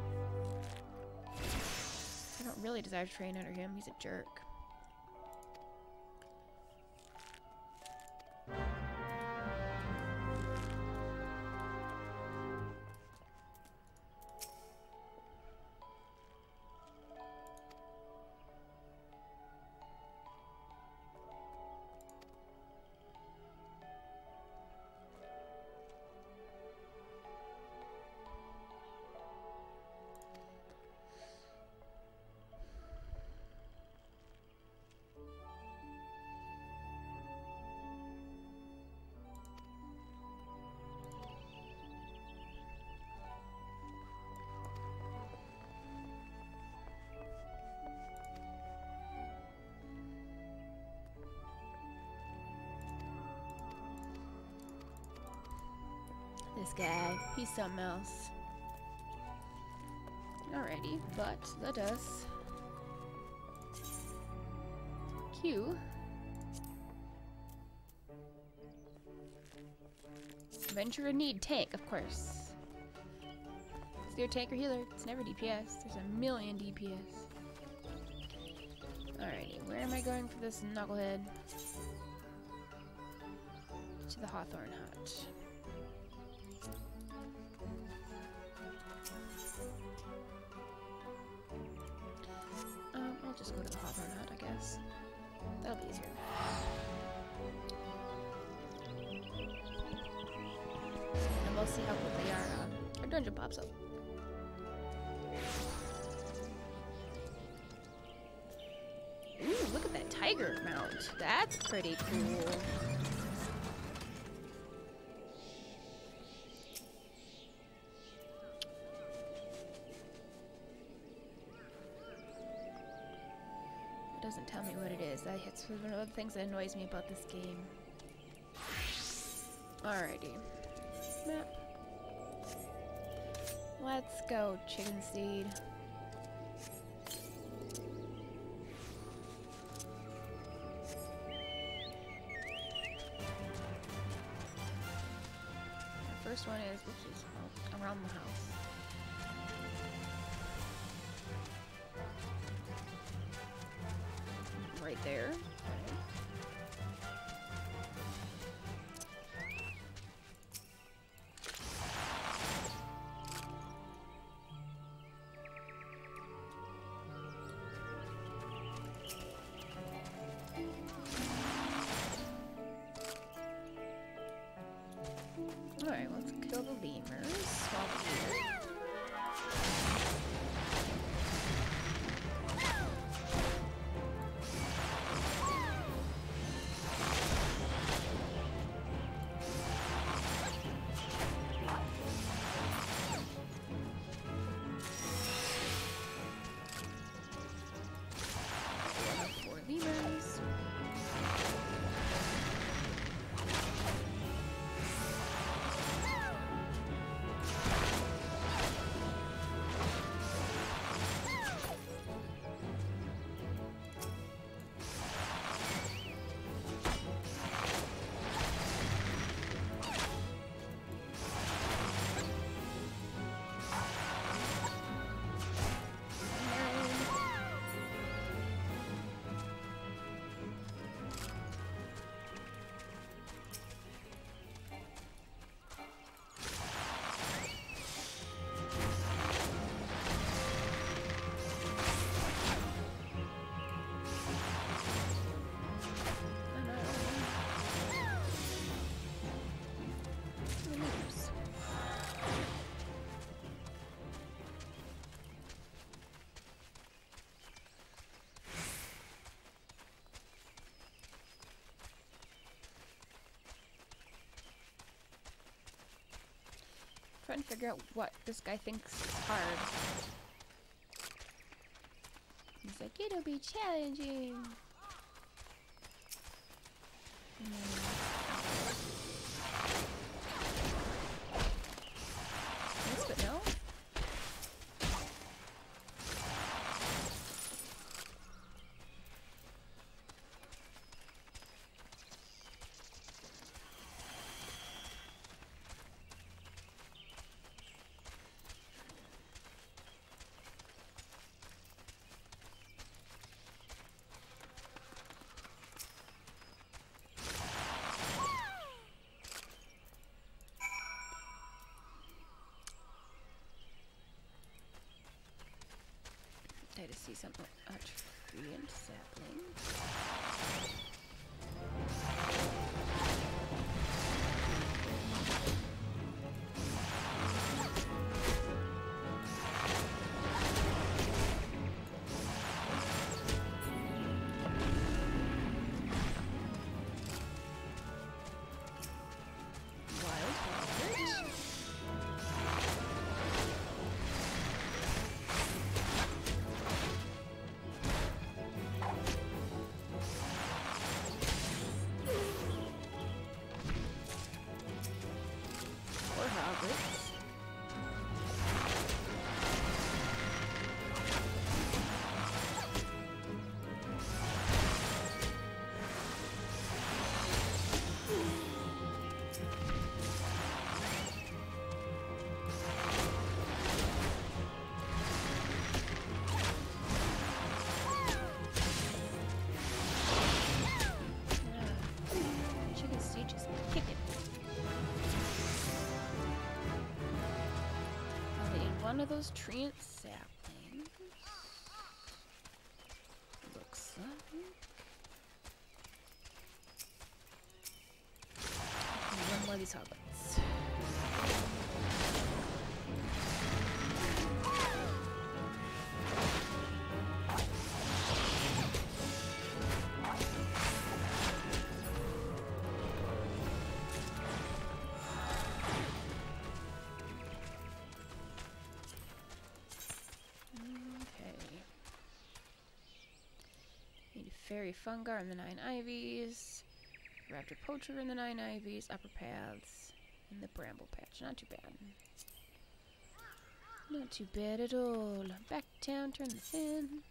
S1: Desire to train under him. He's a jerk. Something else. Alrighty, but let us Q. Venture a need tank, of course. It's a tank or healer? It's never DPS. There's a million DPS. Alrighty, where am I going for this knucklehead? To the Hawthorne Hut. See how quickly our, uh, our dungeon pops up. Ooh, look at that tiger mount. That's pretty cool. It doesn't tell me what it is. That hits one of the things that annoys me about this game. Alrighty. Map. Let's go, Chicken Steed. The first one is, which is around the house. Right there. Trying to figure out what this guy thinks is hard. He's like, it'll be challenging. Hmm. Yes, but no. I just those treant fairy funguar in the nine ivies. Raptor poacher in the nine ivies. Upper paths. And the bramble patch. Not too bad. Not too bad at all. Back to town, turn this in.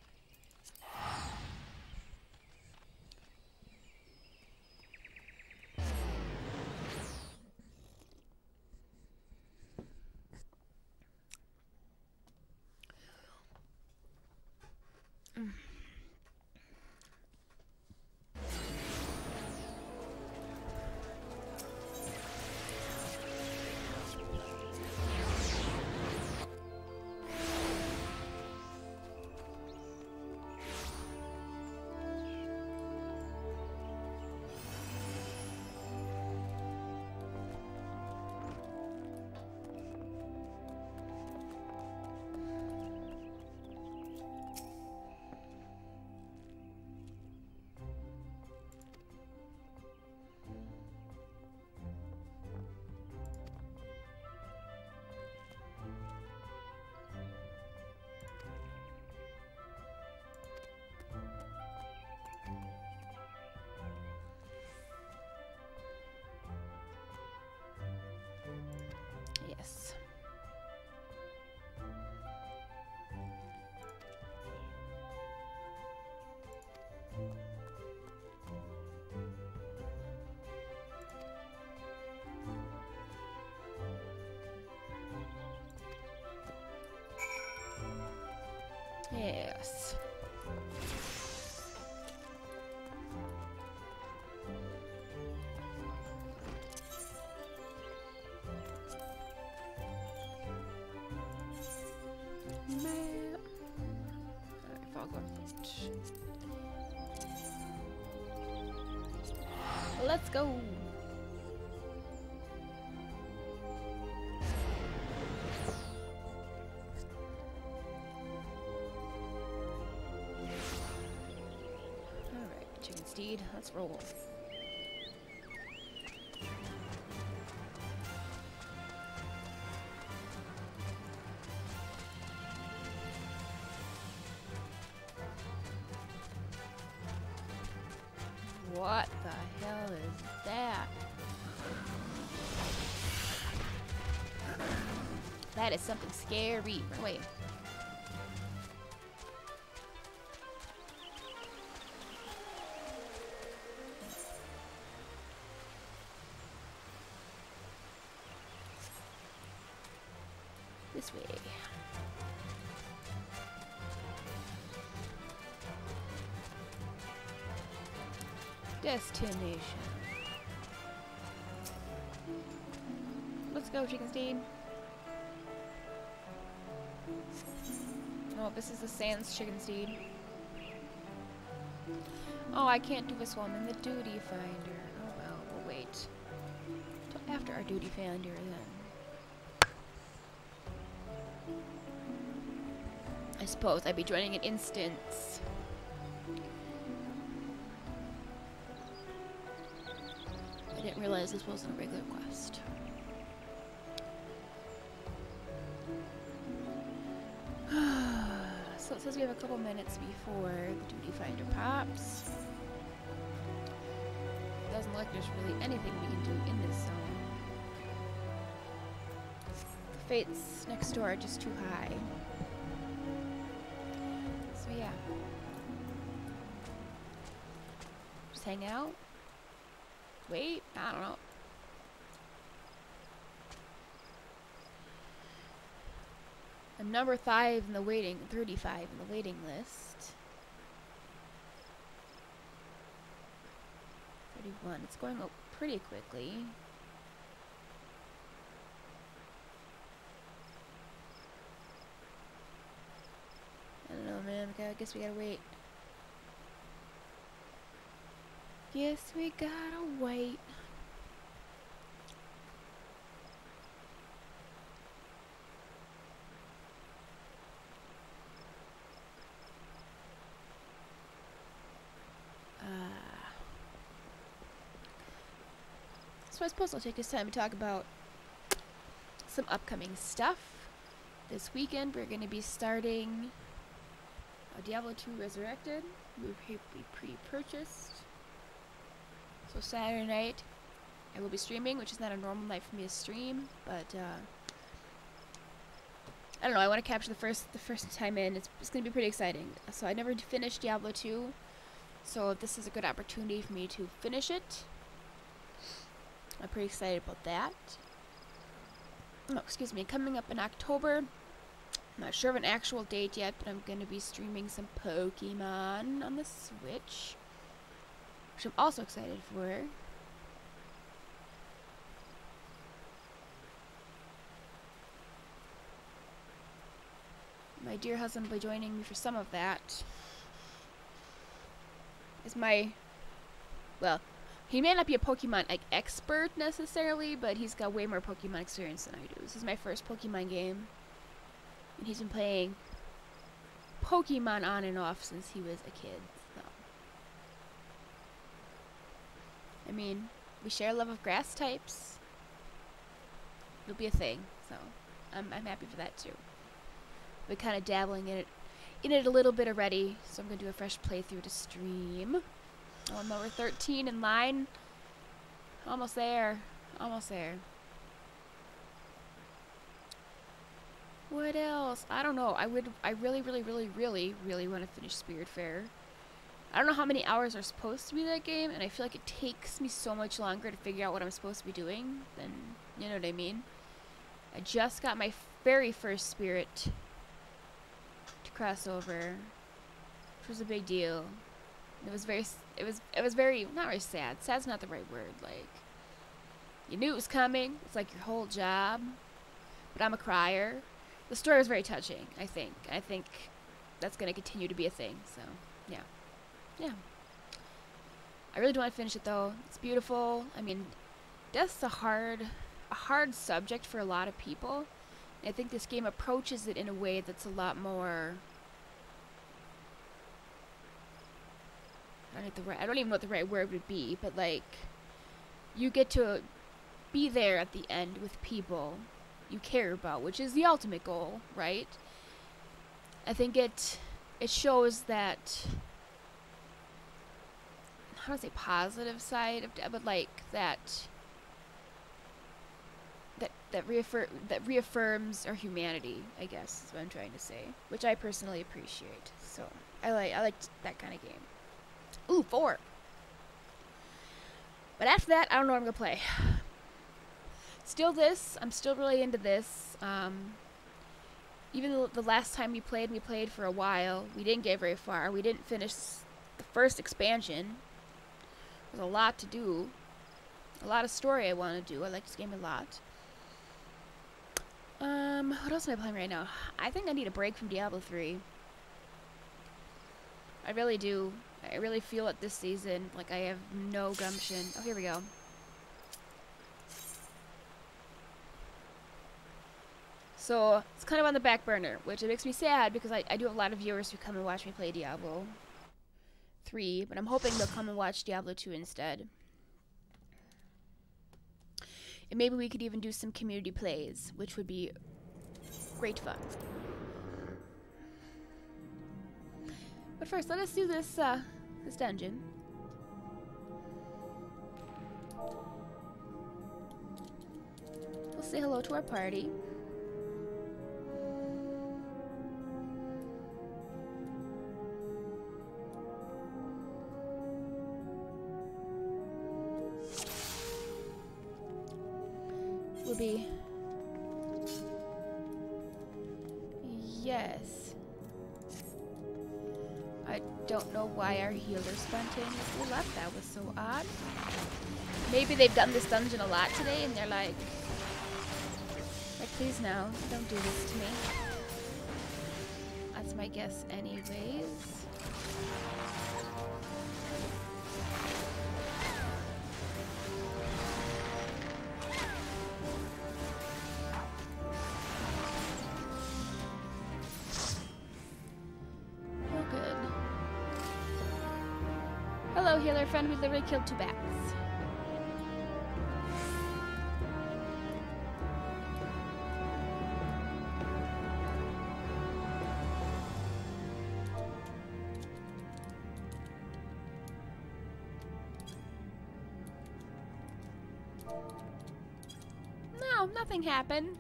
S1: Let's go. Steed, let's roll. What the hell is that? That is something scary. Run go, chicken steed. Oh, this is the Sans chicken steed. Oh, I can't do this one in the duty finder. Oh well, we'll wait. Till after our duty finder then. I suppose I'd be joining an instance. I didn't realize this wasn't a regular quest. We have a couple minutes before the duty finder pops. Doesn't look like there's really anything we can do in this zone. The fates next door are just too high. So yeah. Just hang out. Wait, I don't know. I'm number five in the waiting, 35 in the waiting list. 31. It's going up pretty quickly. I don't know, man, I guess we gotta wait. Guess we gotta wait. I suppose I'll take this time to talk about some upcoming stuff. This weekend we're going to be starting uh, Diablo 2 Resurrected. We pre- we pre-purchased. So Saturday night I will be streaming, which is not a normal night for me to stream, but uh, I don't know. I want to capture the first the first time in. It's, it's going to be pretty exciting. So I never finished Diablo 2, so this is a good opportunity for me to finish it. I'm pretty excited about that. Oh, excuse me. Coming up in October. I'm not sure of an actual date yet, but I'm going to be streaming some Pokemon on the Switch, which I'm also excited for. My dear husband will be joining me for some of that. Is my well, he may not be a Pokemon like expert necessarily, but he's got way more Pokemon experience than I do. This is my first Pokemon game, and he's been playing Pokemon on and off since he was a kid. So, I mean, we share a love of grass types. It'll be a thing, so I'm I'm happy for that too. We're kind of dabbling in it, in it a little bit already, so I'm gonna do a fresh playthrough to stream. I'm over 13 in line. Almost there. Almost there. What else? I don't know. I would. I really, really, really, really, really want to finish Spiritfarer. I don't know how many hours are supposed to be that game, and I feel like it takes me so much longer to figure out what I'm supposed to be doing than you know what I mean. I just got my very first Spirit to cross over, which was a big deal. It was very, it was, it was very, not very sad. Sad's not the right word. Like, you knew it was coming. It's like your whole job. But I'm a crier. The story was very touching, I think. I think that's going to continue to be a thing. So, yeah. Yeah. I really do want to finish it, though. It's beautiful. I mean, death's a hard, a hard subject for a lot of people. I think this game approaches it in a way that's a lot more Don't, the right, I don't even know what the right word would be, but like, you get to be there at the end with people you care about, which is the ultimate goal, right? I think it it shows that how do I say positive side of but like that that that reaffirm that reaffirms our humanity, I guess is what I'm trying to say, which I personally appreciate. So I like I like that kind of game. Ooh, four. But after that, I don't know what I'm going to play. Still this. I'm still really into this. Um, even the, last time we played, we played for a while. We didn't get very far. We didn't finish the first expansion. There's a lot to do. A lot of story I want to do. I like this game a lot. Um, what else am I playing right now? I think I need a break from Diablo 3. I really do. I really feel it this season. Like, I have no gumption. Oh, here we go. So, it's kind of on the back burner, which it makes me sad because I, I do have a lot of viewers who come and watch me play Diablo 3, but I'm hoping they'll come and watch Diablo 2 instead. And maybe we could even do some community plays, which would be great fun. But first, let us do this, uh, this dungeon. We'll say hello to our party. We'll be... our healer spontaneously left. That was so odd. Maybe they've done this dungeon a lot today and they're like, like please no, don't do this to me. That's my guess anyways. We literally killed two bats. No, nothing happened.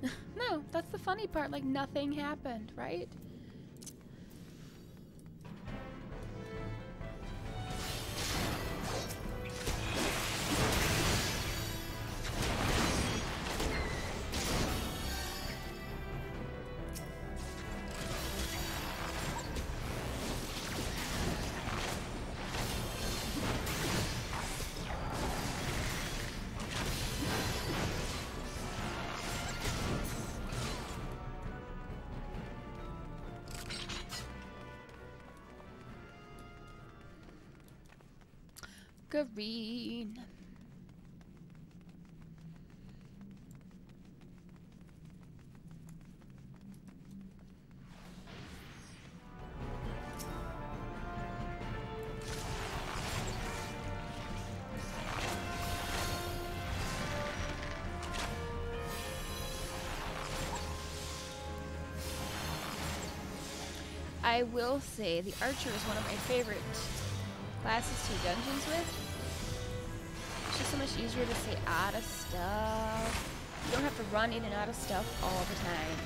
S1: no, that's the funny part. Like, nothing happened, right? I will say the archer is one of my favorite classes to dungeons with. Much easier to stay out of stuff. You don't have to run in and out of stuff all the time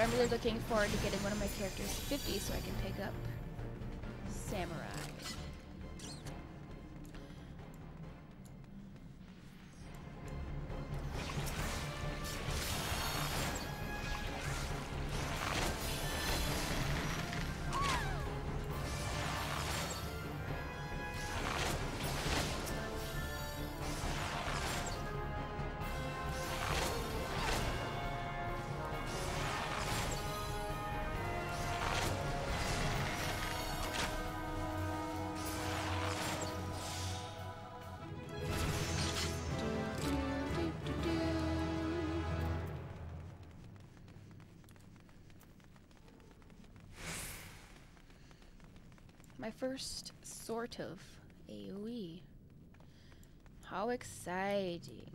S1: I'm really looking forward to getting one of my characters 50 so I can pick up Samurai. First sort of AoE. How exciting.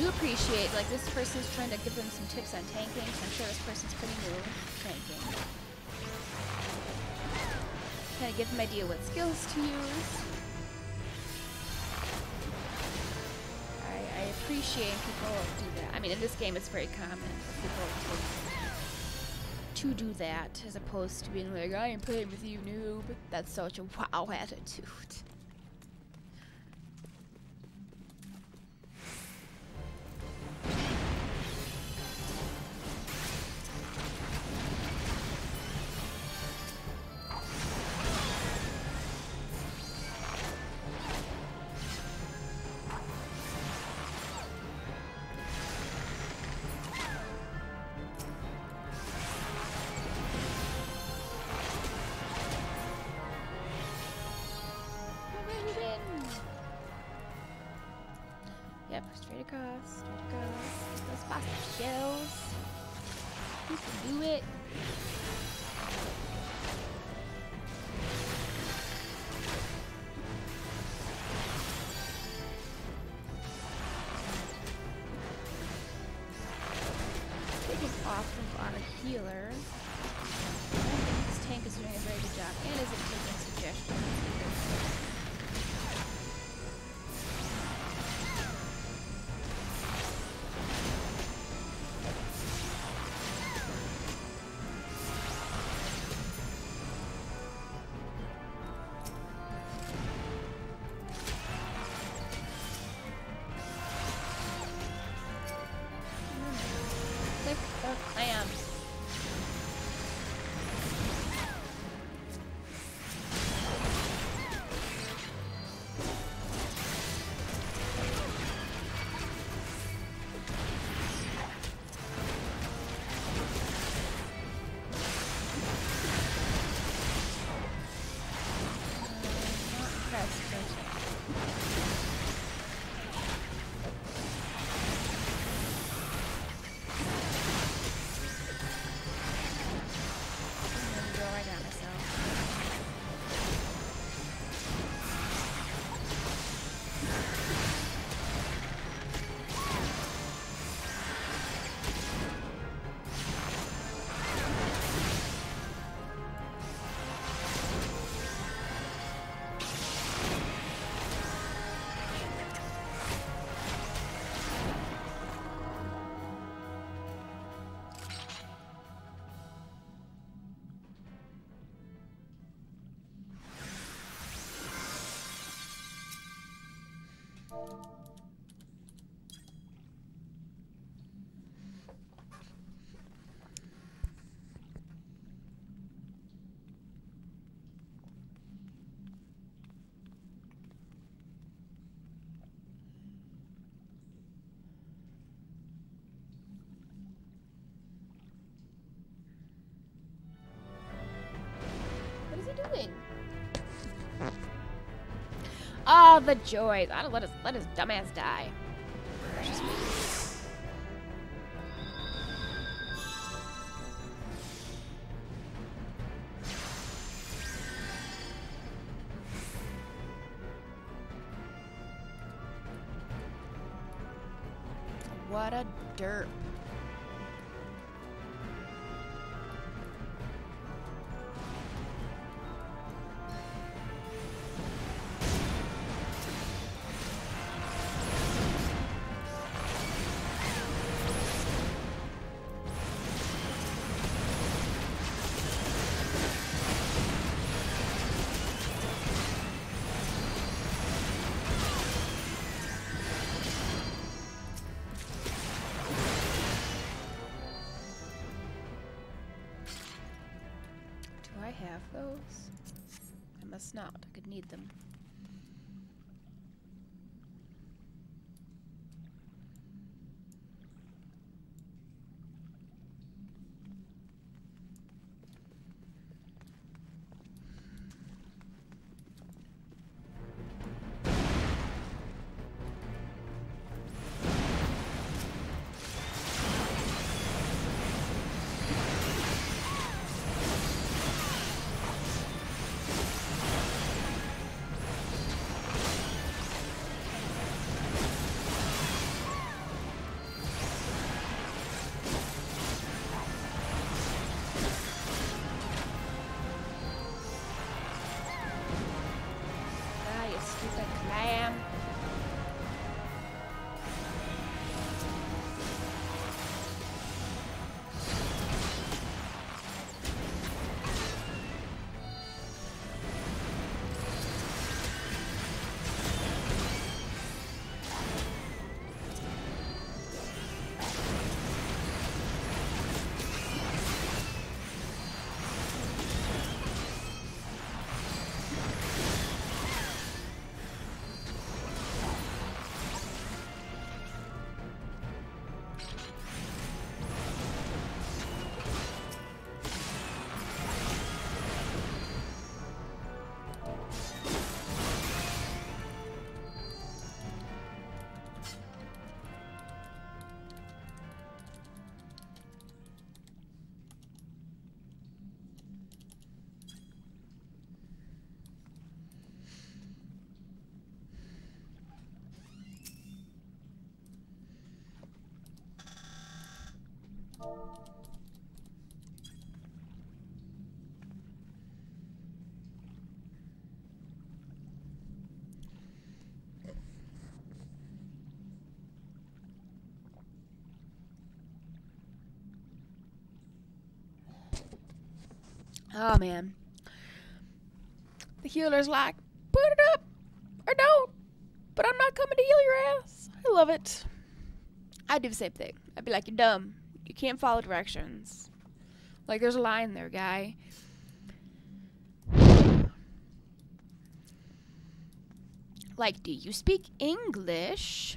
S1: Do appreciate, like, this person's trying to give them some tips on tanking, so I'm sure this person's pretty new tanking. Kind of give them idea what skills to use. I, I appreciate people do that. I mean, in this game, it's very common for people to, to do that, as opposed to being like, I am playing with you, noob. That's such a wow attitude.
S2: the joys. I don't let us let his dumbass die. not. I could need them.
S1: Oh man. The healer's like, put it up or don't. But I'm not coming to heal your ass. I love it. I'd do the same thing. I'd be like, you're dumb. You can't follow directions. Like, there's a line there, guy. Like, do you speak English?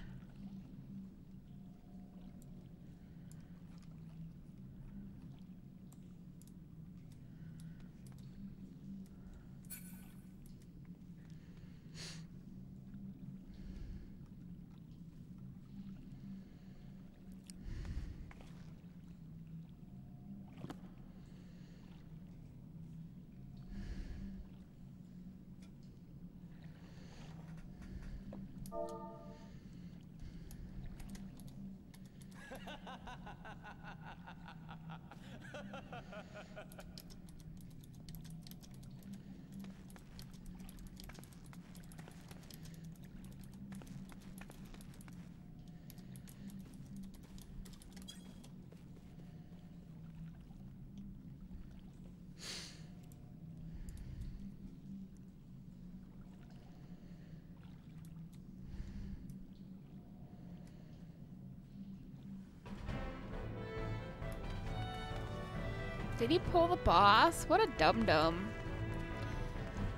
S1: Pull the boss? What a dum dum.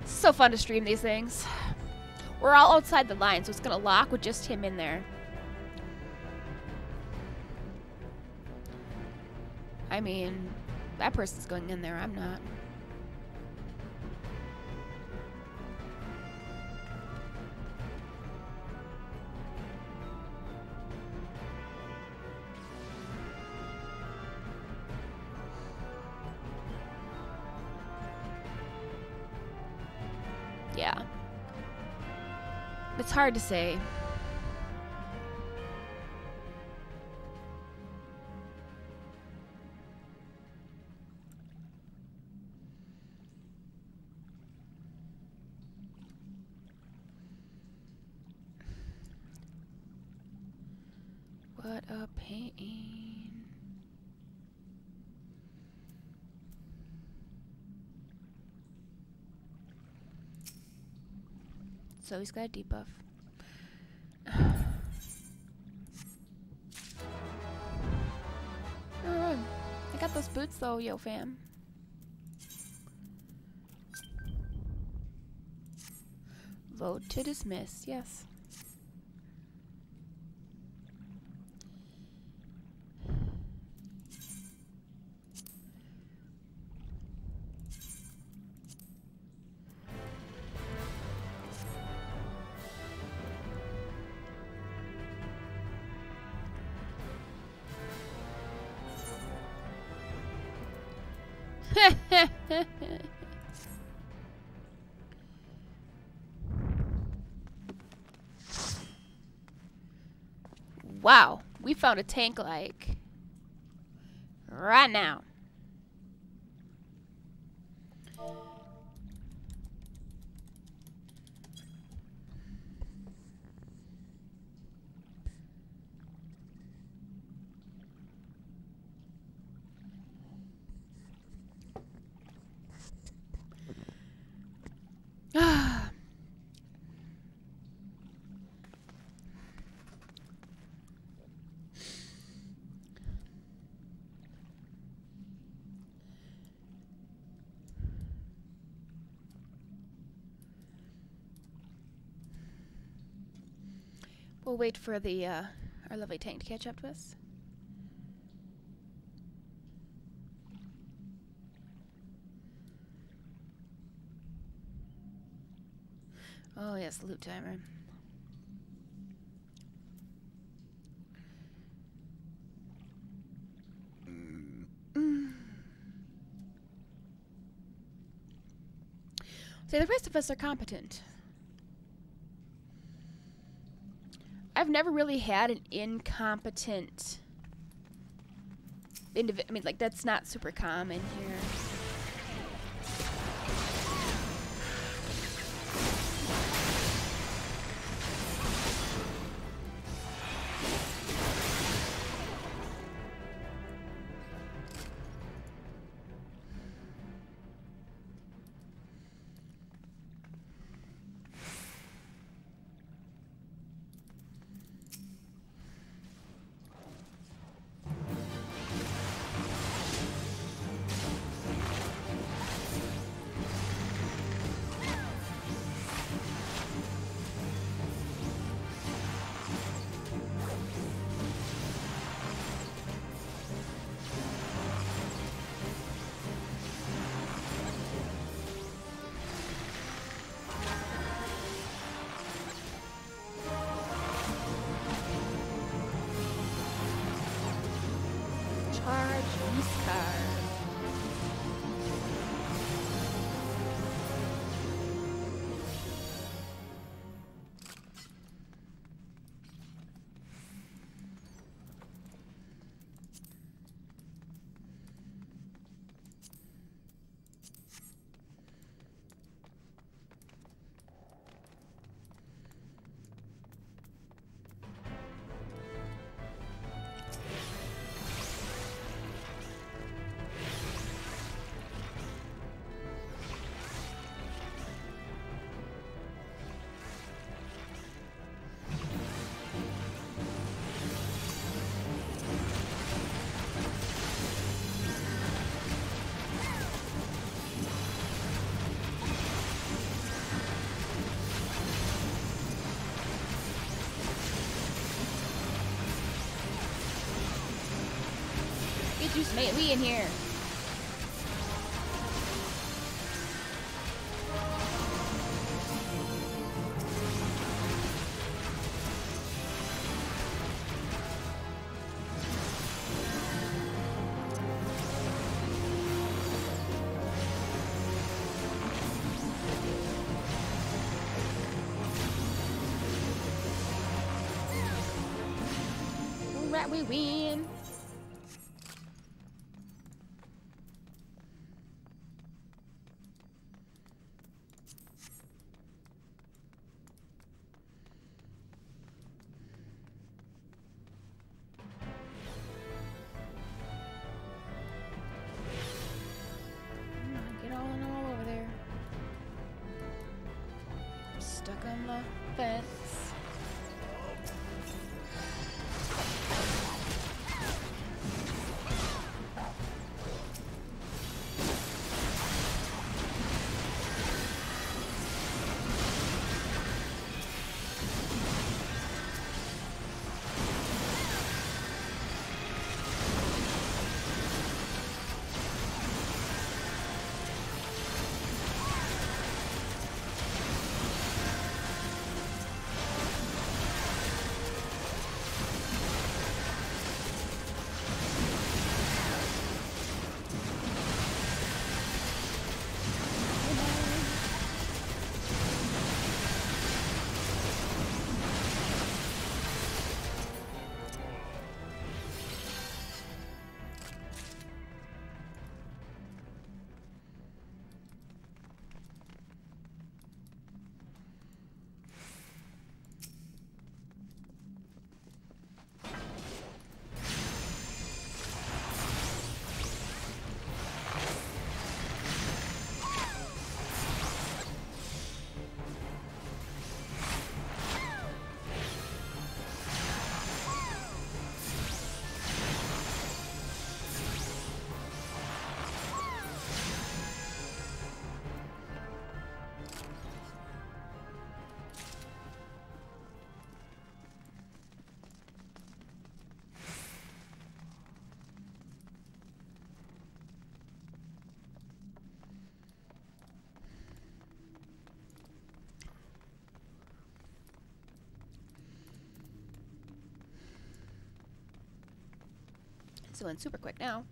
S1: So fun to stream these things. We're all outside the line, so it's gonna lock with just him in there. I mean, that person's going in there, I'm not. Hard to say. So he's got a debuff. I got those boots though, yo fam. Vote to dismiss, yes. Wow, we found a tank like right now. We'll wait for the uh, our lovely tank to catch up to us. Oh yes, loot timer. Mm. See, the rest of us are competent. I've never really had an incompetent individual. I mean, like, that's not super common here.
S2: Mate, we in here. On So went super quick now.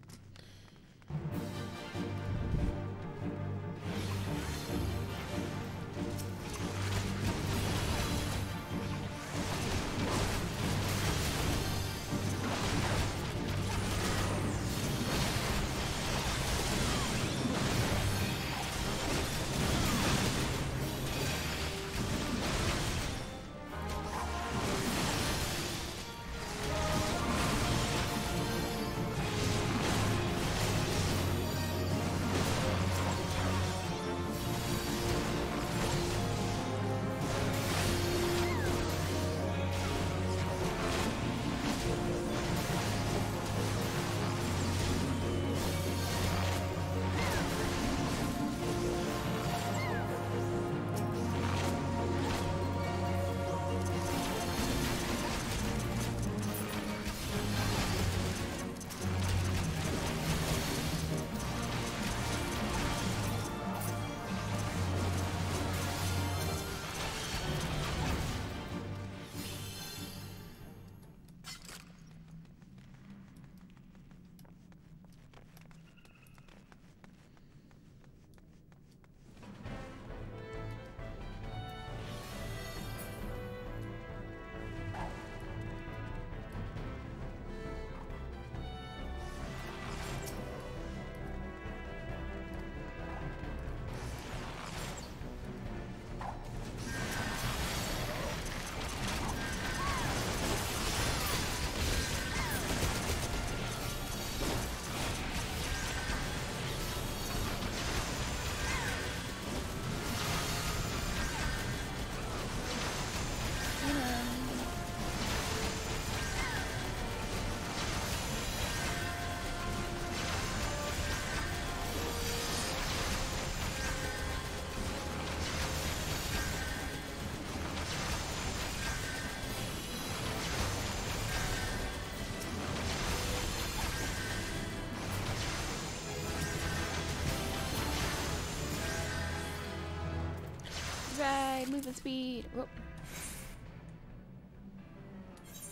S2: Movement speed. Whoop.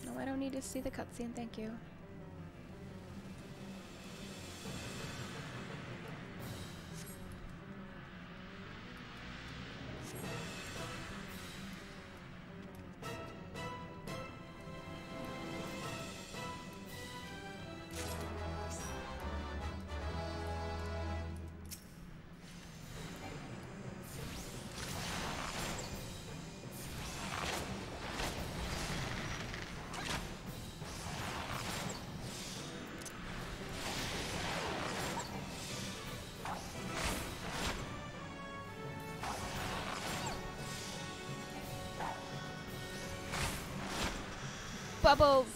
S2: No, I don't need to see the cutscene, thank you. Bubbles!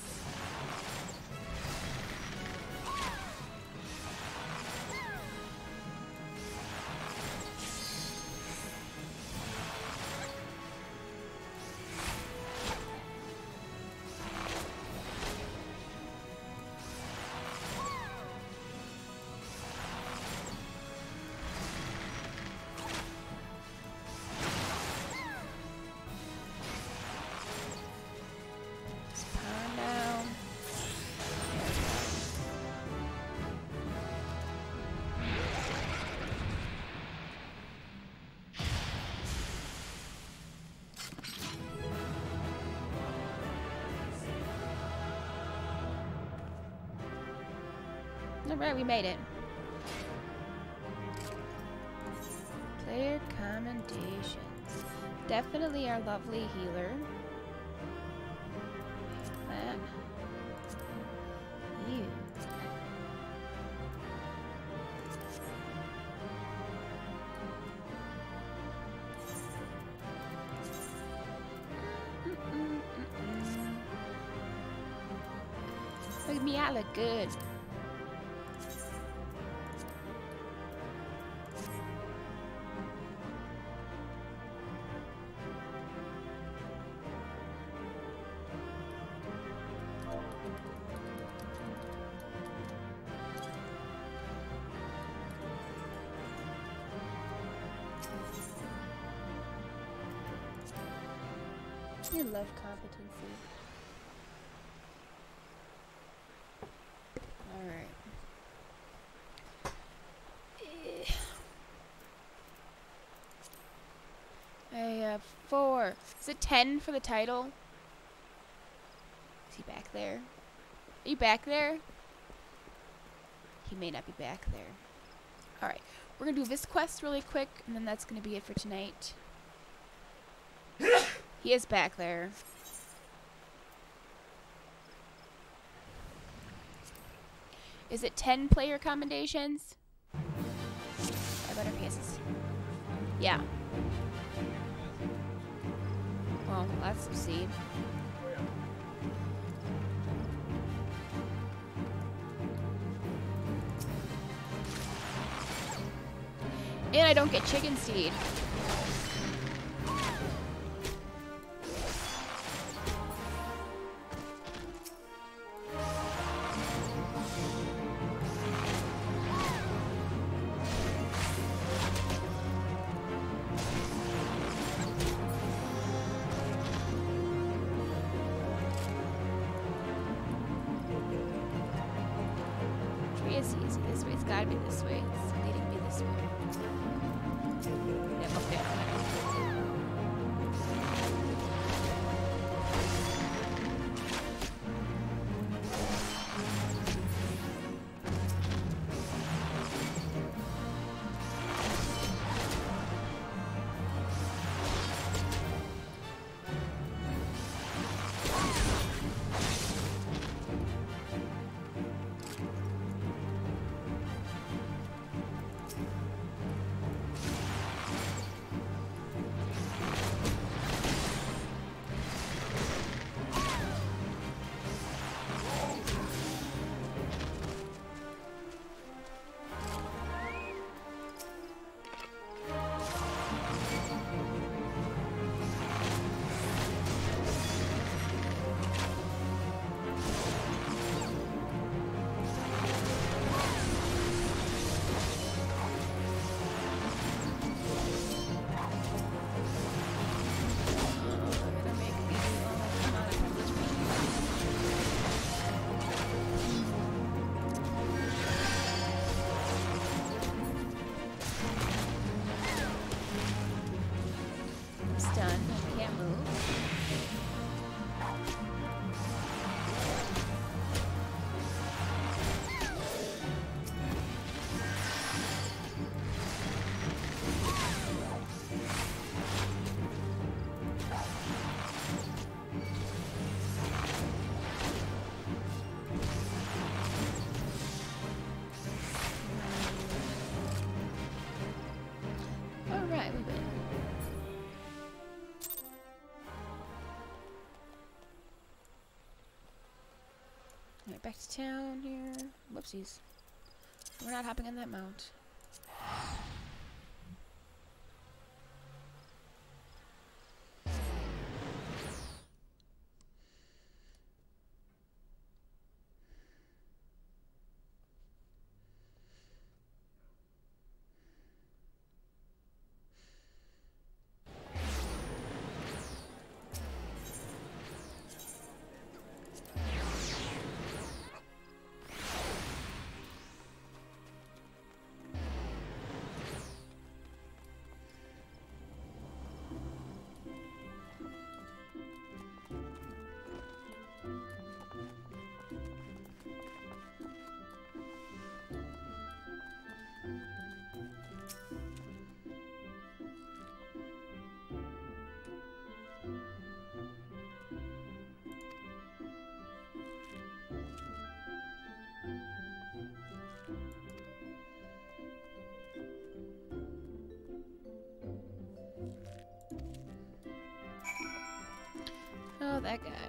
S2: Alright, we made it. Player commendations. Definitely our lovely healer. That. You. Look at me, I look good. Alright. I have uh, four. Is it ten for the title? Is he back there? Are you back there? He may not be back there. Alright. We're gonna do this quest really quick, and then that's gonna be it for tonight. He is back there. Is it 10 player commendations? Better guess. Yeah. Well, let's see. And I don't get Chicken Steed. We're not hopping on that mount. That guy.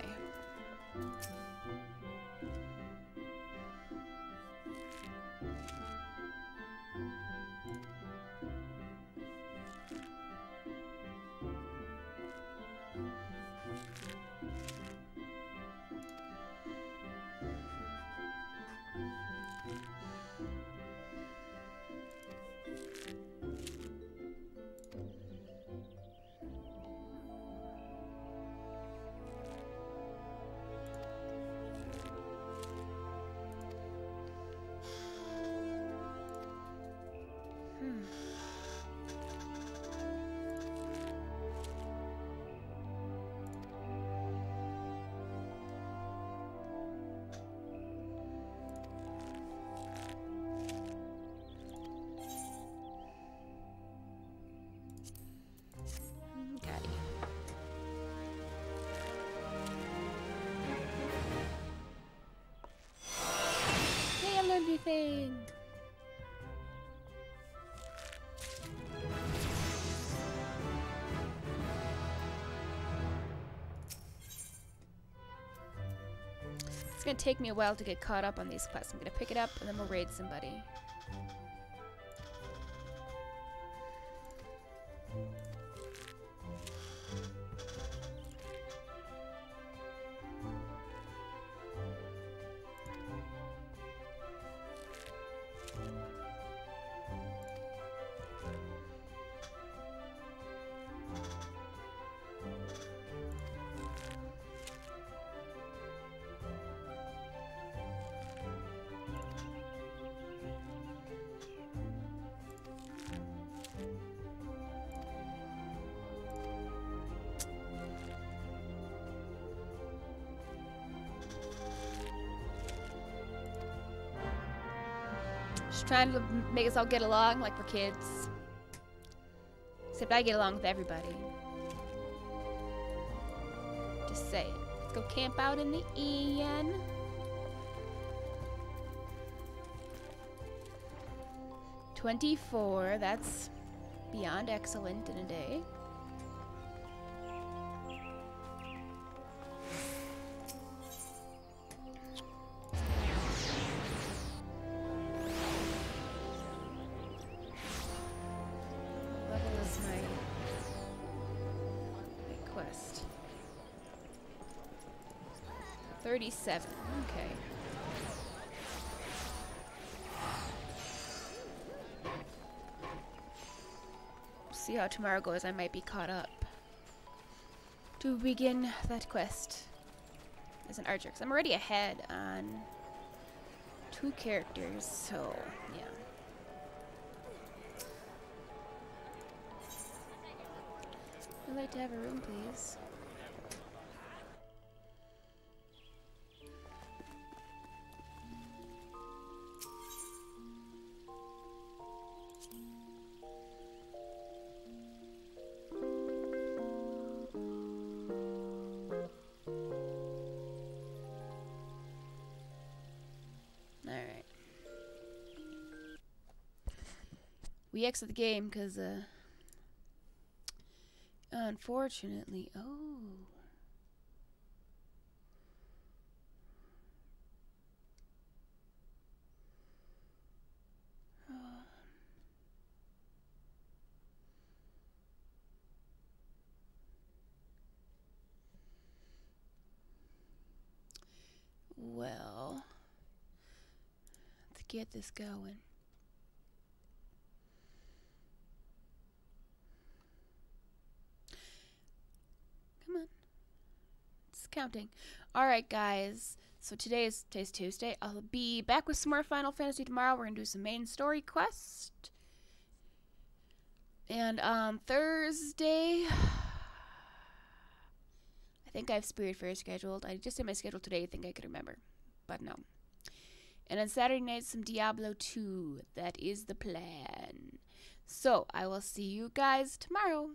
S2: Gonna take me a while to get caught up on these quests. I'm gonna pick it up and then we'll raid somebody. Make us all get along like we're kids. Except I get along with everybody. Just say it. Let's go camp out in the Ian. Twenty-four. That's beyond excellent in a day. 37. Okay. See how tomorrow goes. I might be caught up. To begin that quest as an archer. Because I'm already ahead on two characters, so yeah. I'd like to have a room, please. we exit the game because uh, unfortunately, oh. well, let's get this going. It's. Alright, guys. So today is today's Tuesday. I'll be back with some more Final Fantasy tomorrow. We're gonna do some main story quest. And um Thursday I think I have Spiritfarer scheduled. I just did my schedule today, I think I could remember. But no. And on Saturday night some Diablo 2. That is the plan. So I will see you guys tomorrow.